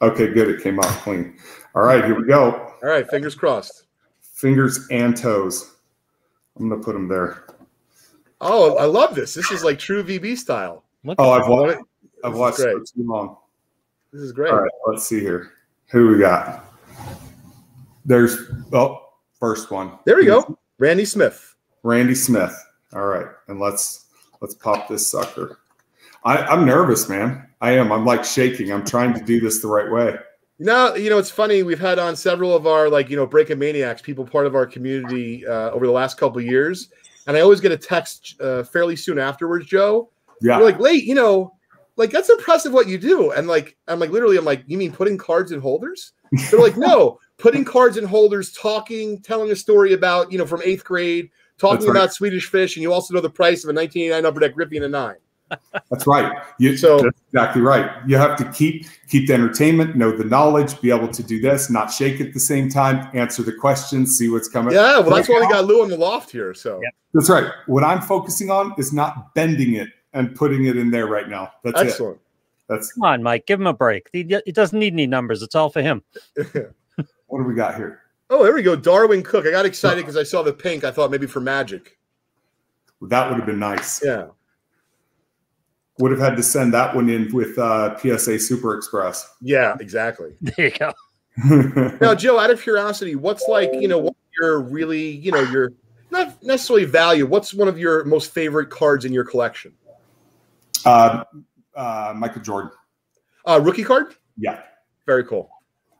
Okay, good. It came out clean. All right, here we go. All right, fingers crossed. Fingers and toes. I'm gonna put them there. Oh, I love this. This is like true VB style. Look Oh, I've watched. This I've watched great. for too long. This is great. All right, let's see here. Who we got? There's oh, first one. There we go. Randy Smith. Randy Smith. All right, and let's let's pop this sucker. I, I'm nervous, man. I am. I'm like shaking. I'm trying to do this the right way. Now, you know, it's funny. We've had on several of our like, you know, breaking maniacs, people part of our community uh, over the last couple of years. And I always get a text uh, fairly soon afterwards, Joe. Yeah. Like, late, you know, like that's impressive what you do. And like, I'm like, literally, I'm like, you mean putting cards in holders? They're like, no, putting cards in holders, talking, telling a story about, you know, from eighth grade, talking right. about Swedish fish, and you also know the price of a 1989 upper deck Griffey and a nine. That's right. You, So- that's exactly right. You have to keep keep the entertainment, know the knowledge, be able to do this, not shake at the same time, answer the questions, see what's coming. Yeah, well, that's why we got Lou in the loft here. So. That's right. What I'm focusing on is not bending it and putting it in there right now. That's it. That's Come on, Mike. Give him a break. He, he doesn't need any numbers. It's all for him. what do we got here? Oh, there we go. Darwin Cook. I got excited because I saw the pink. I thought maybe for Magic. That would have been nice. Yeah. Would have had to send that one in with uh, PSA Super Express. Yeah, exactly. There you go. Now, Joe, out of curiosity, what's like, you know, what your really, you know, your not necessarily value, what's one of your most favorite cards in your collection? Uh, uh, Michael Jordan. Uh, rookie card? Yeah, Very cool.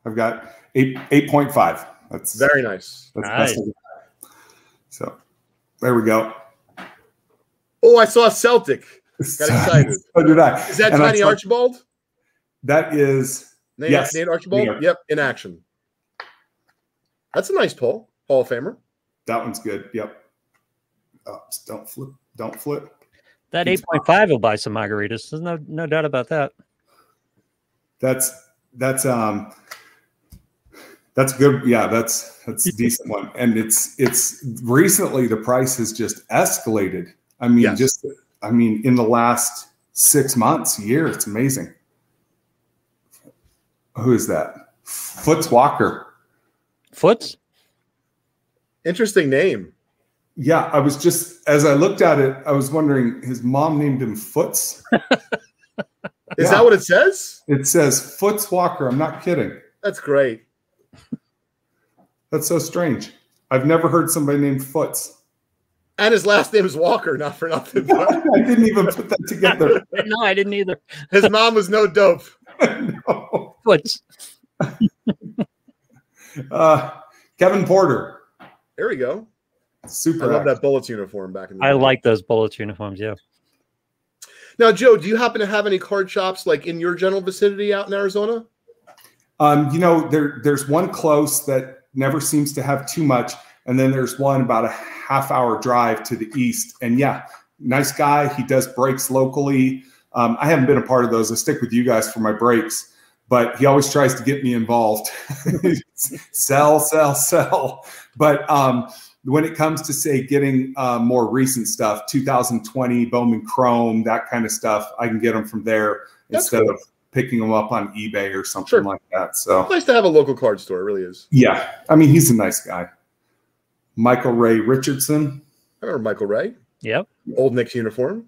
I've got eight eight point five. That's Very nice. That's Nice. best. So there we go. Oh, I saw Celtic. Got excited. so did I. Is that And Tiny saw- Archibald? That is Nate, Yes. Nate Archibald? Nate. Yep, in action. That's a nice pull. Hall of Famer. that one's good. Yep. Oh, don't flip. Don't flip. That 8.5 will buy some margaritas. There's no no doubt about that. That's that's um that's good. Yeah, that's that's a decent one. And it's it's recently the price has just escalated. I mean, Yes. just I mean, in the last six months, year, it's amazing. Who is that? Foots Walker. Foots? Interesting name. Yeah, I was just as I looked at it, I was wondering his mom named him Foots. Is Yeah. that what it says? It says Foots Walker. I'm not kidding. That's great. That's so strange. I've never heard somebody named Foots. And his last name is Walker, not for nothing. I didn't even put that together. No, I didn't either. His mom was no dope. no. Foots. uh, Kevin Porter, There we go. I love active. that Bullets uniform back in the I day. like those Bullets uniforms. Yeah. Now, Joe, do you happen to have any card shops like in your general vicinity out in Arizona? Um, you know, there there's one close that never seems to have too much. and then there's one about a half hour drive to the east. And yeah, nice guy. He does breaks locally. Um, I haven't been a part of those. I stick with you guys for my breaks, but he always tries to get me involved. sell, sell, sell. But um, when it comes to say getting uh, more recent stuff, 2020 Bowman Chrome, that kind of stuff, I can get them from there That's instead cool. of picking them up on eBay or something Sure. like that. So Nice to have a local card store. It really is. yeah, I mean he's a nice guy. Michael Ray Richardson. I remember Michael Ray, Yep. old Knicks uniform.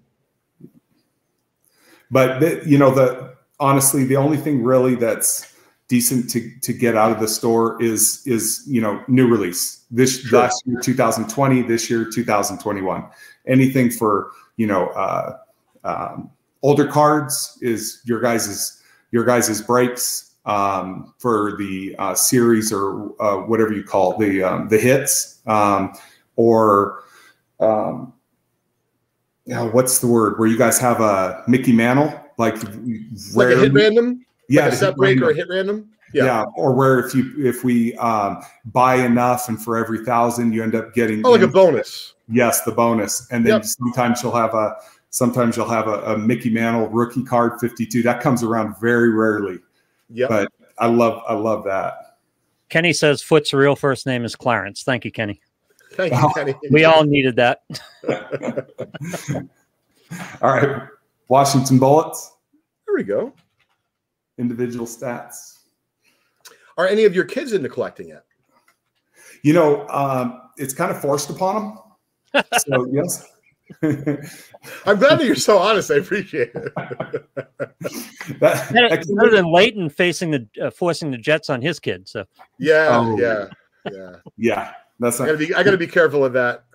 But the, you know, the honestly, the only thing really that's decent to to get out of the store is is you know new release this Sure. last year 2020 this year 2021 anything for you know uh, um, older cards is your guys's your guys's breaks um, for the uh, series or uh, whatever you call the um, the hits um, or um, yeah, what's the word where you guys have a Mickey Mantle like Like a rarely- hit random? Yeah, like a set hit break or a hit random? Yeah. yeah. or where if you if we um, buy enough and for every thousand you end up getting Oh, like a bonus. yes the bonus, and then Yep. sometimes you'll have a sometimes you'll have a, a Mickey Mantle rookie card fifty two that comes around very rarely. Yeah, But I love I love that. Kenny says Foot's real first name is Clarence. Thank you, Kenny. Thank you, Kenny. We all needed that. All right, Washington Bullets There we go. Individual stats. Are any of your kids into collecting it? You know, um, it's kind of forced upon them. So yes. I'm glad that you're so honest. I appreciate it. that, that Better can- better than Leighton facing the uh, forcing the Jets on his kid. So Yeah, Oh. yeah, yeah. yeah, that's I gotta be. I gotta be careful of that.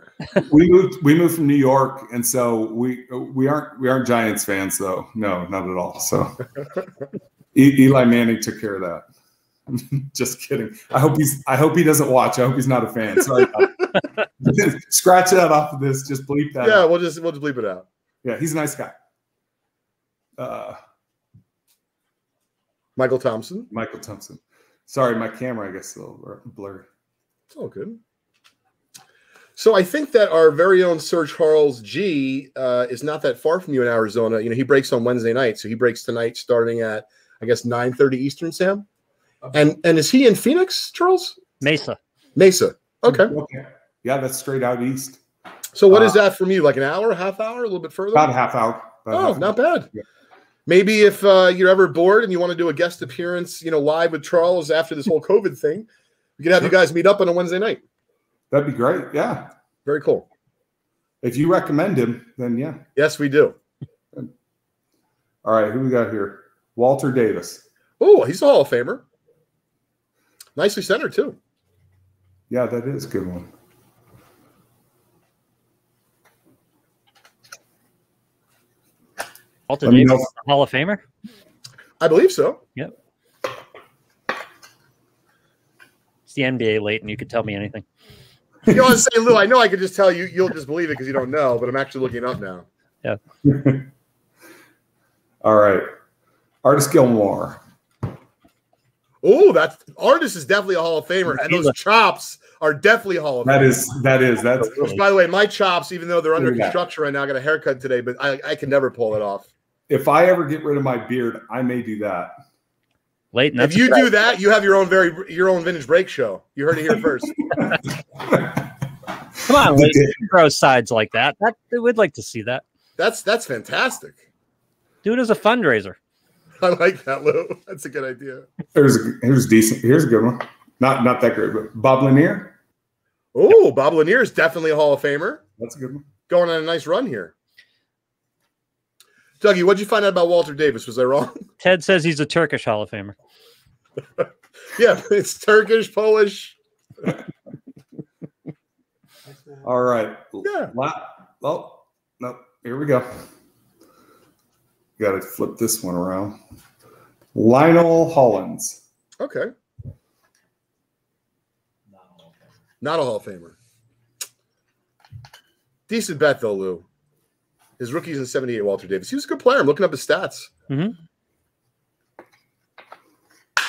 we moved we moved from New York, and so we we aren't we aren't Giants fans though. No, not at all. So Eli Manning took care of that. Just kidding. I hope he's I hope he doesn't watch. I hope he's not a fan. Sorry. Scratch that off of this. Just bleep that. Yeah, out. we'll just we'll just bleep it out. yeah. He's a nice guy. Uh, Mychal Thompson. Mychal Thompson. Sorry, my camera I guess is a little blurry. It's all good. So I think that our very own Sir Charles G uh, is not that far from you in Arizona. You know, he breaks on Wednesday night, so he breaks tonight, starting at I guess nine thirty Eastern. Sam, and and is he in Phoenix, Charles Mesa. Mesa? Okay. Okay. Yeah, that's straight out east. So what is Uh, that from you? Like an hour, a half hour, a little bit further? About a half hour. About Oh, half not hour. bad. Yeah. Maybe if uh, you're ever bored and you want to do a guest appearance, you know, live with Charles after this whole COVID thing, we could have you guys meet up on a Wednesday night. That'd be great. Yeah. Very cool. If you recommend him, then yeah. Yes, we do. All right, who we got here? Walter Davis. Oh, he's a Hall of Famer. Nicely centered too. Yeah, that is a good one. Walter Let Davis, know. Hall of Famer. I believe so. Yep. It's the NBA, late, and You could tell me anything. You know what I'm saying, Lou? I know I could just tell you, you'll just believe it because you don't know, but I'm actually looking up now. Yeah. All right. Artis Gilmore. Oh, that's Artis is definitely a Hall of Famer, and those chops are definitely a Hall of That Famer. is that is that's Which, by the way, my chops, even though they're under Look at that. construction right now, I got a haircut today, but I, I can never pull it off. if I ever get rid of my beard, I may do that. Leighton. That's if you a- do that, you have your own very your own vintage break show. You heard it here first. come on, Leighton. Grow sides like that. That we'd like to see that. That's that's fantastic. Do it as a fundraiser. I like that, Lou. That's a good idea. Here's a, here's decent. Here's a good one. Not not that great, but Bob Lanier. Oh, Bob Lanier is definitely a Hall of Famer. That's a good one. Going on a nice run here. Dougie, what'd you find out about Walter Davis? Was I wrong? Ted says he's a Turkish Hall of Famer. yeah, it's Turkish, Polish. All right. Yeah. La- oh no. Here we go. Got to flip this one around. Lionel Hollins. Okay. Not a Hall of Famer. Decent bet though, Lou. His rookie's in 78, Walter Davis. He was a good player. I'm looking up his stats. Mhm.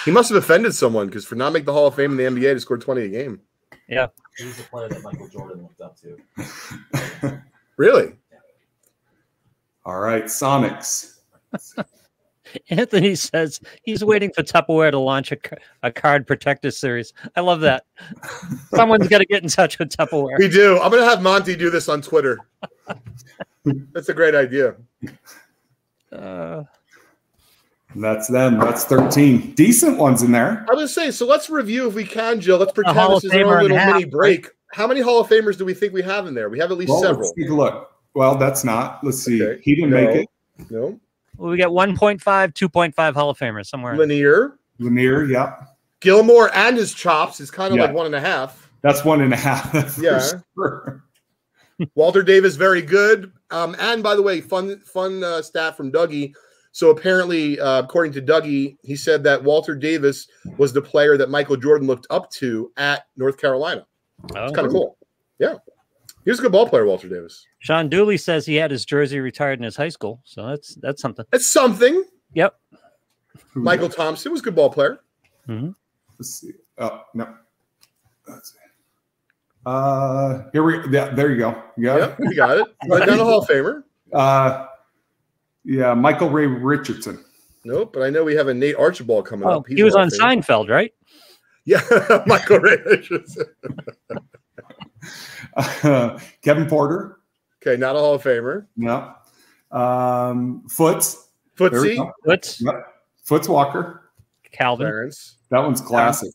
He must have offended someone because for not make the Hall of Fame in the NBA, he scored 20 a game. Yeah. He's the player that Michael Jordan looked up to. Really? All right, Sonics. Anthony says he's waiting for Tupperware to launch a, a card protector series. I love that. Someone's got to get in touch with Tupperware. We do. I'm gonna have Monty do this on Twitter. That's a great idea. Uh, That's them. That's 13. Decent ones in there. I was saying, so let's review if we can, Joe. Let's pretend this is our little half, mini break. How many Hall of Famers do we think we have in there? We have at least Well, several. let's take a look. Well, that's not. Let's see. Okay. He didn't No. make it. No. We got 1.5, 2.5 Hall of Famers somewhere. Lanier. Lanier, yeah. Gilmore and his chops is kind of Yeah. like one and a half. That's one and a half. Yeah. sure. Walter Davis, very good. Um, and by the way, fun fun uh, stat from Dougie. So apparently, uh, according to Dougie, he said that Walter Davis was the player that Michael Jordan looked up to at North Carolina. Oh. It's kind of cool. Yeah, he was a good ball player, Walter Davis. Sean Dooley says he had his jersey retired in his high school, so that's that's something. That's something. Yep. Mychal Thompson was a good ball player. Mhm. Let's see. Oh no. Let's. Uh, here we. Yeah, there you go. Yeah. Yep, we got it. Right down a Hall of Famer. Uh, yeah. Michael Ray Richardson. Nope, but I know we have a Nate Archibald coming Oh, up. He's he was on. Seinfeld, right? Yeah, Michael Ray Richardson. Kevin Porter. Okay, not a Hall of Famer. No. Um, Foots. There we Footsie, go. What's Yep. Foots Walker. Calvin? Clarence. That one's classic.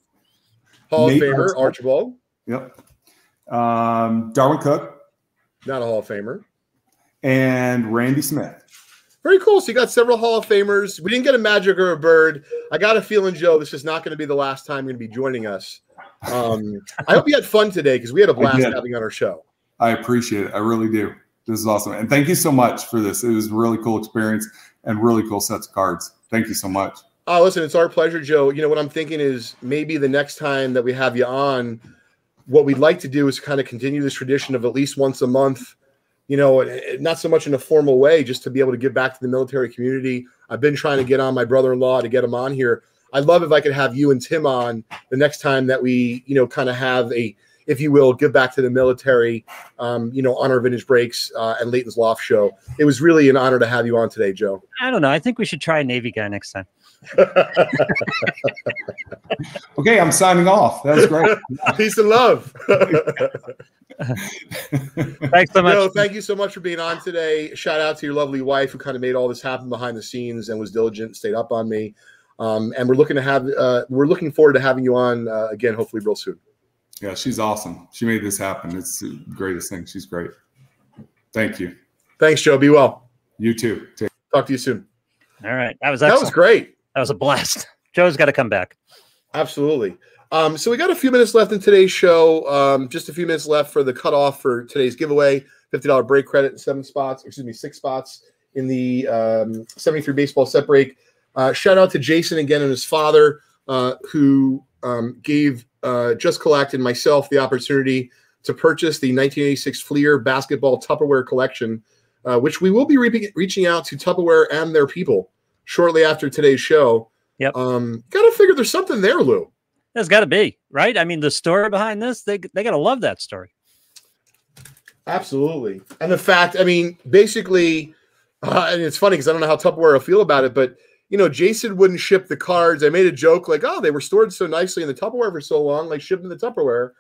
Hall Nate of Famer, Archibald. Archibald. Yep. Um, Darwin Cook Not a Hall of Famer. and Randy Smith. Very cool. So you got several Hall of Famers. We didn't get a Magic or a Bird. I got a feeling, Joe, this is not going to be the last time you're going to be joining us. Um, I hope you had fun today because we had a blast having on our show. I appreciate it. I really do. This is awesome. And thank you so much for this. It was a really cool experience and really cool sets of cards. Thank you so much. Oh, listen, it's our pleasure, Joe. You know, what I'm thinking is maybe the next time that we have you on, what we'd like to do is kind of continue this tradition of at least once a month, you know, not so much in a formal way, just to be able to give back to the military community. I've been trying to get on my brother in law to get him on here. I'd love if I could have you and Tim on the next time that we, you know, kind of have a, if you will, give back to the military, um, you know, on our vintage breaks uh, and Leighton's Loft show. It was really an honor to have you on today, Joe. I don't know. I think we should try a Navy guy next time. Okay, I'm signing off. That was great. Peace and love. Thanks so much. No, thank you so much for being on today. Shout out to your lovely wife who kind of made all this happen behind the scenes and was diligent, stayed up on me. Um, and we're looking to have uh, we're looking forward to having you on uh, again, hopefully real soon. yeah, she's awesome. She made this happen. It's the greatest thing. She's great. Thank you. Thanks, Joe. Be well. You too. Take Talk to you soon. All right. That was That was great. That was a blast. Joe's got to come back. Absolutely. Um, so we got a few minutes left in today's show. Um, just a few minutes left for the cutoff for today's giveaway. Fifty dollar break credit in seven spots, excuse me, six spots in the um, seventy three baseball set break. Uh, shout out to Jason again and his father, uh, who um, gave uh, Just Collect and myself the opportunity to purchase the 1986 Fleer basketball Tupperware collection, uh, which we will be re- reaching out to Tupperware and their people shortly after today's show. Yep. Um, gotta figure there's something there, Lou. There's got to be right. I mean, the story behind this, they they got to love that story. Absolutely. And the fact, I mean, basically, uh, and it's funny because I don't know how Tupperware will feel about it, but you know, Jason wouldn't ship the cards. I made a joke like, oh, they were stored so nicely in the Tupperware for so long, like shipping the Tupperware.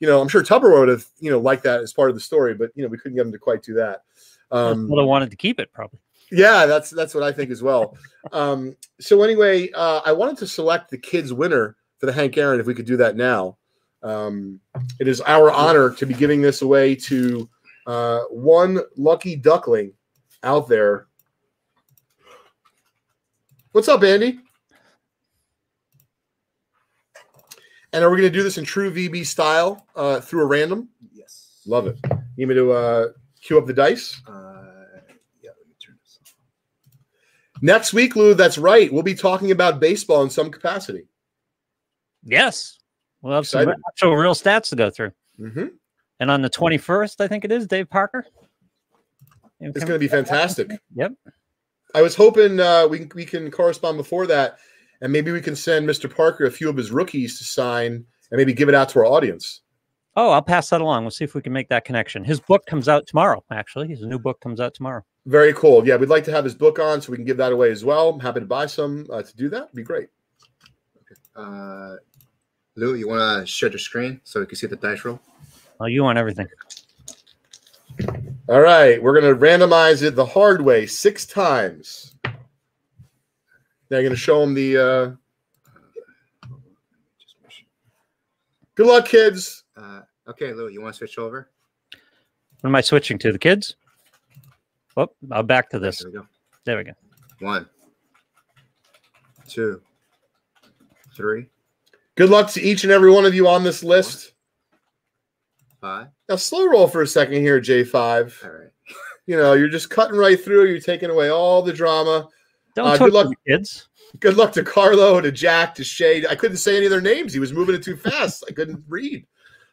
You know, I'm sure Tupperware would have, you know, liked that as part of the story, but you know, we couldn't get them to quite do that. Um, well, they wanted to keep it probably. yeah, that's that's what I think as well. Um, so anyway, uh, I wanted to select the kids winner for the Hank Aaron if we could do that now. Um, it is our honor to be giving this away to uh, one lucky duckling out there. What's up, Andy? And are we going to do this in true VB style uh, through a random? Yes. Love it. You Need me to uh, cue up the dice? Uh, yeah, let me turn this off. Next week, Lou, that's right. We'll be talking about baseball in some capacity. Yes. We'll have some Excited. actual real stats to go through. Mm-hmm. And on the 21st, I think it is, Dave Parker. It's going to be fantastic. Yep. I was hoping uh, we, we can correspond before that, and maybe we can send Mr. Parker a few of his rookies to sign and maybe give it out to our audience. Oh, I'll pass that along. We'll see if we can make that connection. His book comes out tomorrow. Actually, his new book comes out tomorrow. Very cool. Yeah, we'd like to have his book on so we can give that away as well. I'm happy to buy some uh, to do that. It'd be great. Uh, Lou, you want to share the screen so we can see the dice roll? Oh, you want everything? All right, we're gonna randomize it the hard way six times. They're gonna show them the. Uh... Good luck, kids. Uh, okay, Lou, you want to switch over? What am I switching to? The kids? Oh, I'll back to this. There we go. There we go. One, two, three, Good luck to each and every one of you on this list. Five. Now, slow roll for a second here, J5. All right. You know, you're just cutting right through. You're taking away all the drama. Don't Uh, talk good luck. to kids. Good luck to Carlo, to Jack, to Shay. I couldn't say any of their names. He was moving it too fast. I couldn't read.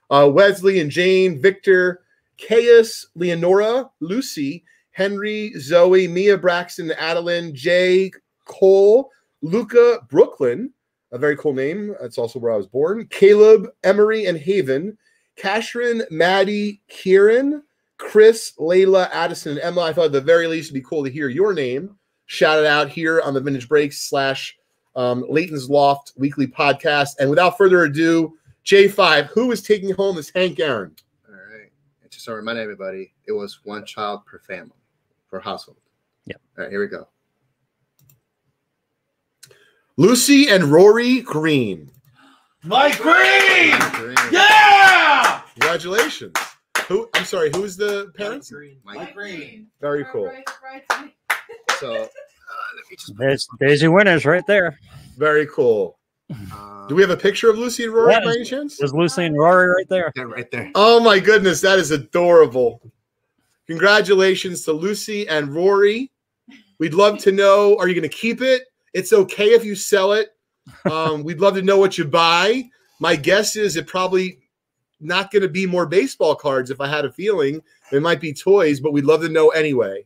Uh, Wesley and Jane, Victor, Caius, Leonora, Lucy, Henry, Zoe, Mia, Braxton, Adeline, Jay, Cole, Luca, Brooklyn, a very cool name. That's also where I was born. Caleb, Emery, and Haven, Kashrin, Maddie, Kieran, Chris, Layla, Addison, and Emma. I thought at the very least it'd be cool to hear your name shouted out here on the Vintage Breaks slash um, Leighton's Loft weekly podcast. And without further ado, J5, who is taking home this Hank Aaron? All right. And just to remind everybody, it was one child per family, per household. Yeah. All right, here we go. Lucy and Rory Green. Mike Green! Green. Yeah! Congratulations. Who? I'm sorry. Who's the parents? Mike. Green. Very cool. Surprise, surprise me. So uh, let me just. There's Daisy winners right there. Very cool. Uh, Do we have a picture of Lucy and Rory Yeah. by any chance? There's Lucy and Rory right there. they're right there. Oh my goodness, that is adorable. Congratulations to Lucy and Rory. We'd love to know are you going to keep it? It's okay if you sell it. Um, we'd love to know what you buy. My guess is it probably not going to be more baseball cards if I had a feeling. It might be toys, but we'd love to know anyway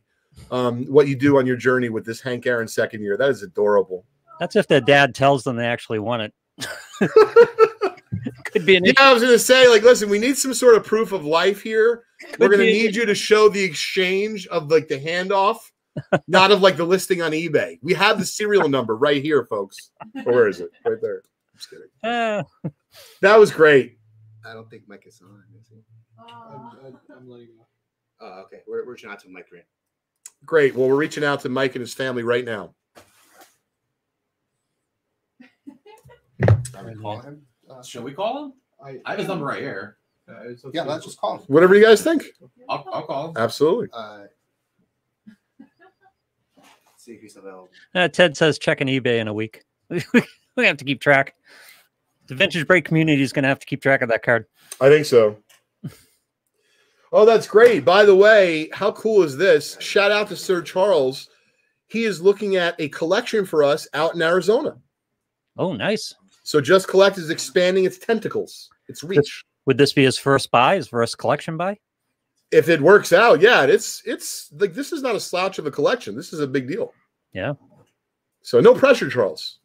um, what you do on your journey with this Hank Aaron second year. That is adorable. That's if the dad tells them they actually won it. Could be an Yeah, I was going to say, like, listen, we need some sort of proof of life here. We're going to need you to show the exchange of like the handoff, not of like the listing on eBay. We have the serial number right here, folks. Or where is it? Right there. Just kidding. Uh, That was great. I don't think Mike is on. Is he? Aw. Oh, okay. We're, we're reaching out to Mike Green. Great. Well, we're reaching out to Mike and his family right now. call him. Uh, Should we call him? I, I have his number right here. yeah, let's just call him. Whatever you guys think. I'll, I'll call him. Absolutely. Uh, see if he's available. uh, Ted says check an eBay in a week. we have to keep track. The vintage break community is going to have to keep track of that card. I think so. Oh, that's great. By the way, how cool is this? Shout out to Sir Charles. He is looking at a collection for us out in Arizona. Oh, nice. So Just Collect is expanding its tentacles, its reach. Would this be his first buy, his first collection buy? If it works out, yeah, it's it's like this is not a slouch of a collection. This is a big deal. Yeah. So no pressure, Charles.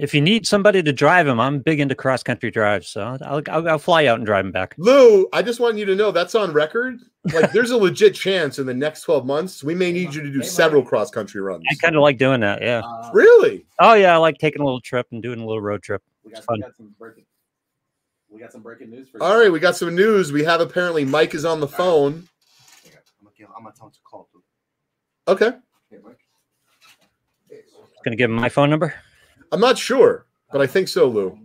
If you need somebody to drive him, I'm big into cross country drives, so I'll, I'll, I'll fly out and drive him back. Lou, I just want you to know that's on record. Like there's a legit chance in the next 12 months we may need you to do several cross country runs. I kind of like doing that. Yeah. Uh, Really? Oh yeah, I like taking a little trip and doing a little road trip. we, got, It's fun. we got some breaking. We got some breaking news for you. All right, we got some news. We have apparently Mike is on the phone. I'm gonna, give, I'm gonna tell him to call. Okay. Hey, Mike. Gonna give him my phone number. I'm not sure, but I think so, Lou.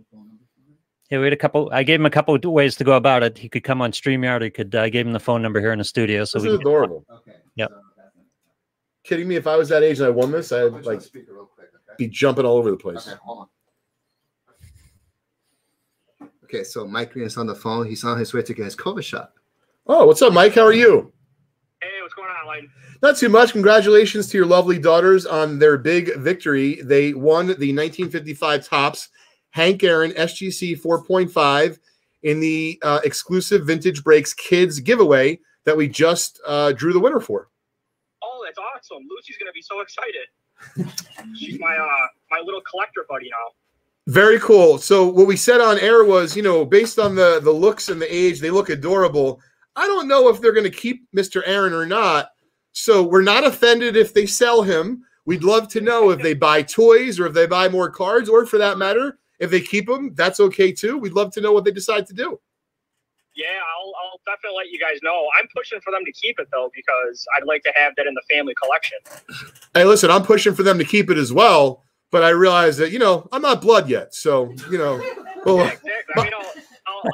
Yeah, we had a couple. I gave him a couple of ways to go about it. He could come on Streamyard. He could. Uh, I gave him the phone number here in the studio, so This we. is Could, adorable. Okay. Yep. so. Kidding me? If I was that age and I won this, I'd Put you on like real quick, okay? be jumping all over the place. Okay, hold on. Okay, so Mike Green is on the phone. He's on his way to get his COVID shot. Oh, what's up, Mike? How are you? Hey, what's going on, Leighton? Not too much. Congratulations to your lovely daughters on their big victory. They won the 1955 Topps Hank Aaron SGC 4.5 in the uh, exclusive Vintage Breaks Kids giveaway that we just uh, drew the winner for. Oh, that's awesome. Lucy's gonna be so excited. She's my uh my little collector buddy now. Very cool. So what we said on air was, you know, based on the the looks and the age, they look adorable. I don't know if they're going to keep Mr. Aaron or not. So we're not offended if they sell him. We'd love to know if they buy toys or if they buy more cards, or for that matter, if they keep them, that's okay too. We'd love to know what they decide to do. Yeah, I'll, I'll definitely let you guys know. I'm pushing for them to keep it though because I'd like to have that in the family collection. Hey, listen, I'm pushing for them to keep it as well, but I realize that you know I'm not blood yet, so you know. Well, Yeah, exactly. I mean,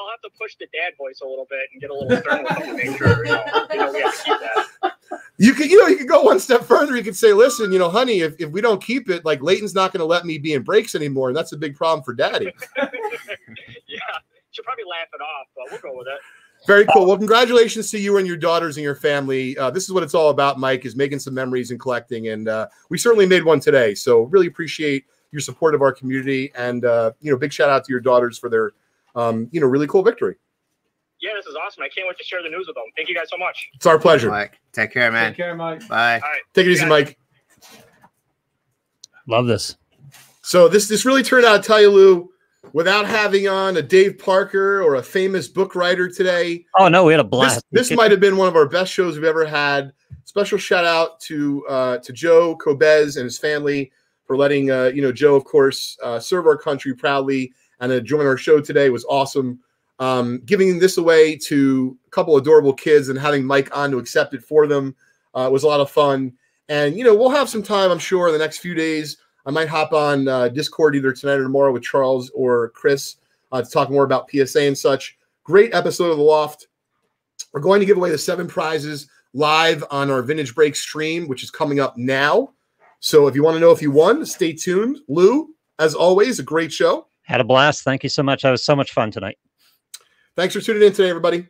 I'll, have to push the dad voice a little bit and get a little stern with them to make sure you know, you know we have to keep that. You could, you know, you could go one step further. You could say, listen, you know, honey, if, if we don't keep it, like Leighton's not going to let me be in breaks anymore, and that's a big problem for daddy. yeah, she'll probably laugh it off, but we'll go with it. Very cool. Well, congratulations to you and your daughters and your family. Uh, this is what it's all about, Mike, is making some memories and collecting. And uh, we certainly made one today. So really appreciate your support of our community. And, uh, you know, big shout out to your daughters for their, um, you know, really cool victory. Yeah, this is awesome. I can't wait to share the news with them. Thank you guys so much. It's our pleasure. Mike, take care, man. Take care, Mike. Bye. All right. Take it easy, Mike. Love this. So this this really turned out, I tell you, Lou, without having on a Dave Parker or a famous book writer today. Oh no, we had a This, blast. this might have been one of our best shows we've ever had. Special shout out to uh, to Joe Cobez and his family for letting uh, you know Joe, of course, uh, serve our country proudly and uh, join our show today was awesome. Um, giving this away to a couple adorable kids and having Mike on to accept it for them uh, was a lot of fun. And you know we'll have some time, I'm sure, in the next few days. I might hop on uh, Discord either tonight or tomorrow with Charles or Chris uh, to talk more about PSA and such. Great episode of The Loft. We're going to give away the seven prizes live on our Vintage Break stream, which is coming up now. So if you want to know if you won, stay tuned. Lou, as always, a great show. Had a blast. Thank you so much. That was so much fun tonight. Thanks for tuning in today, everybody.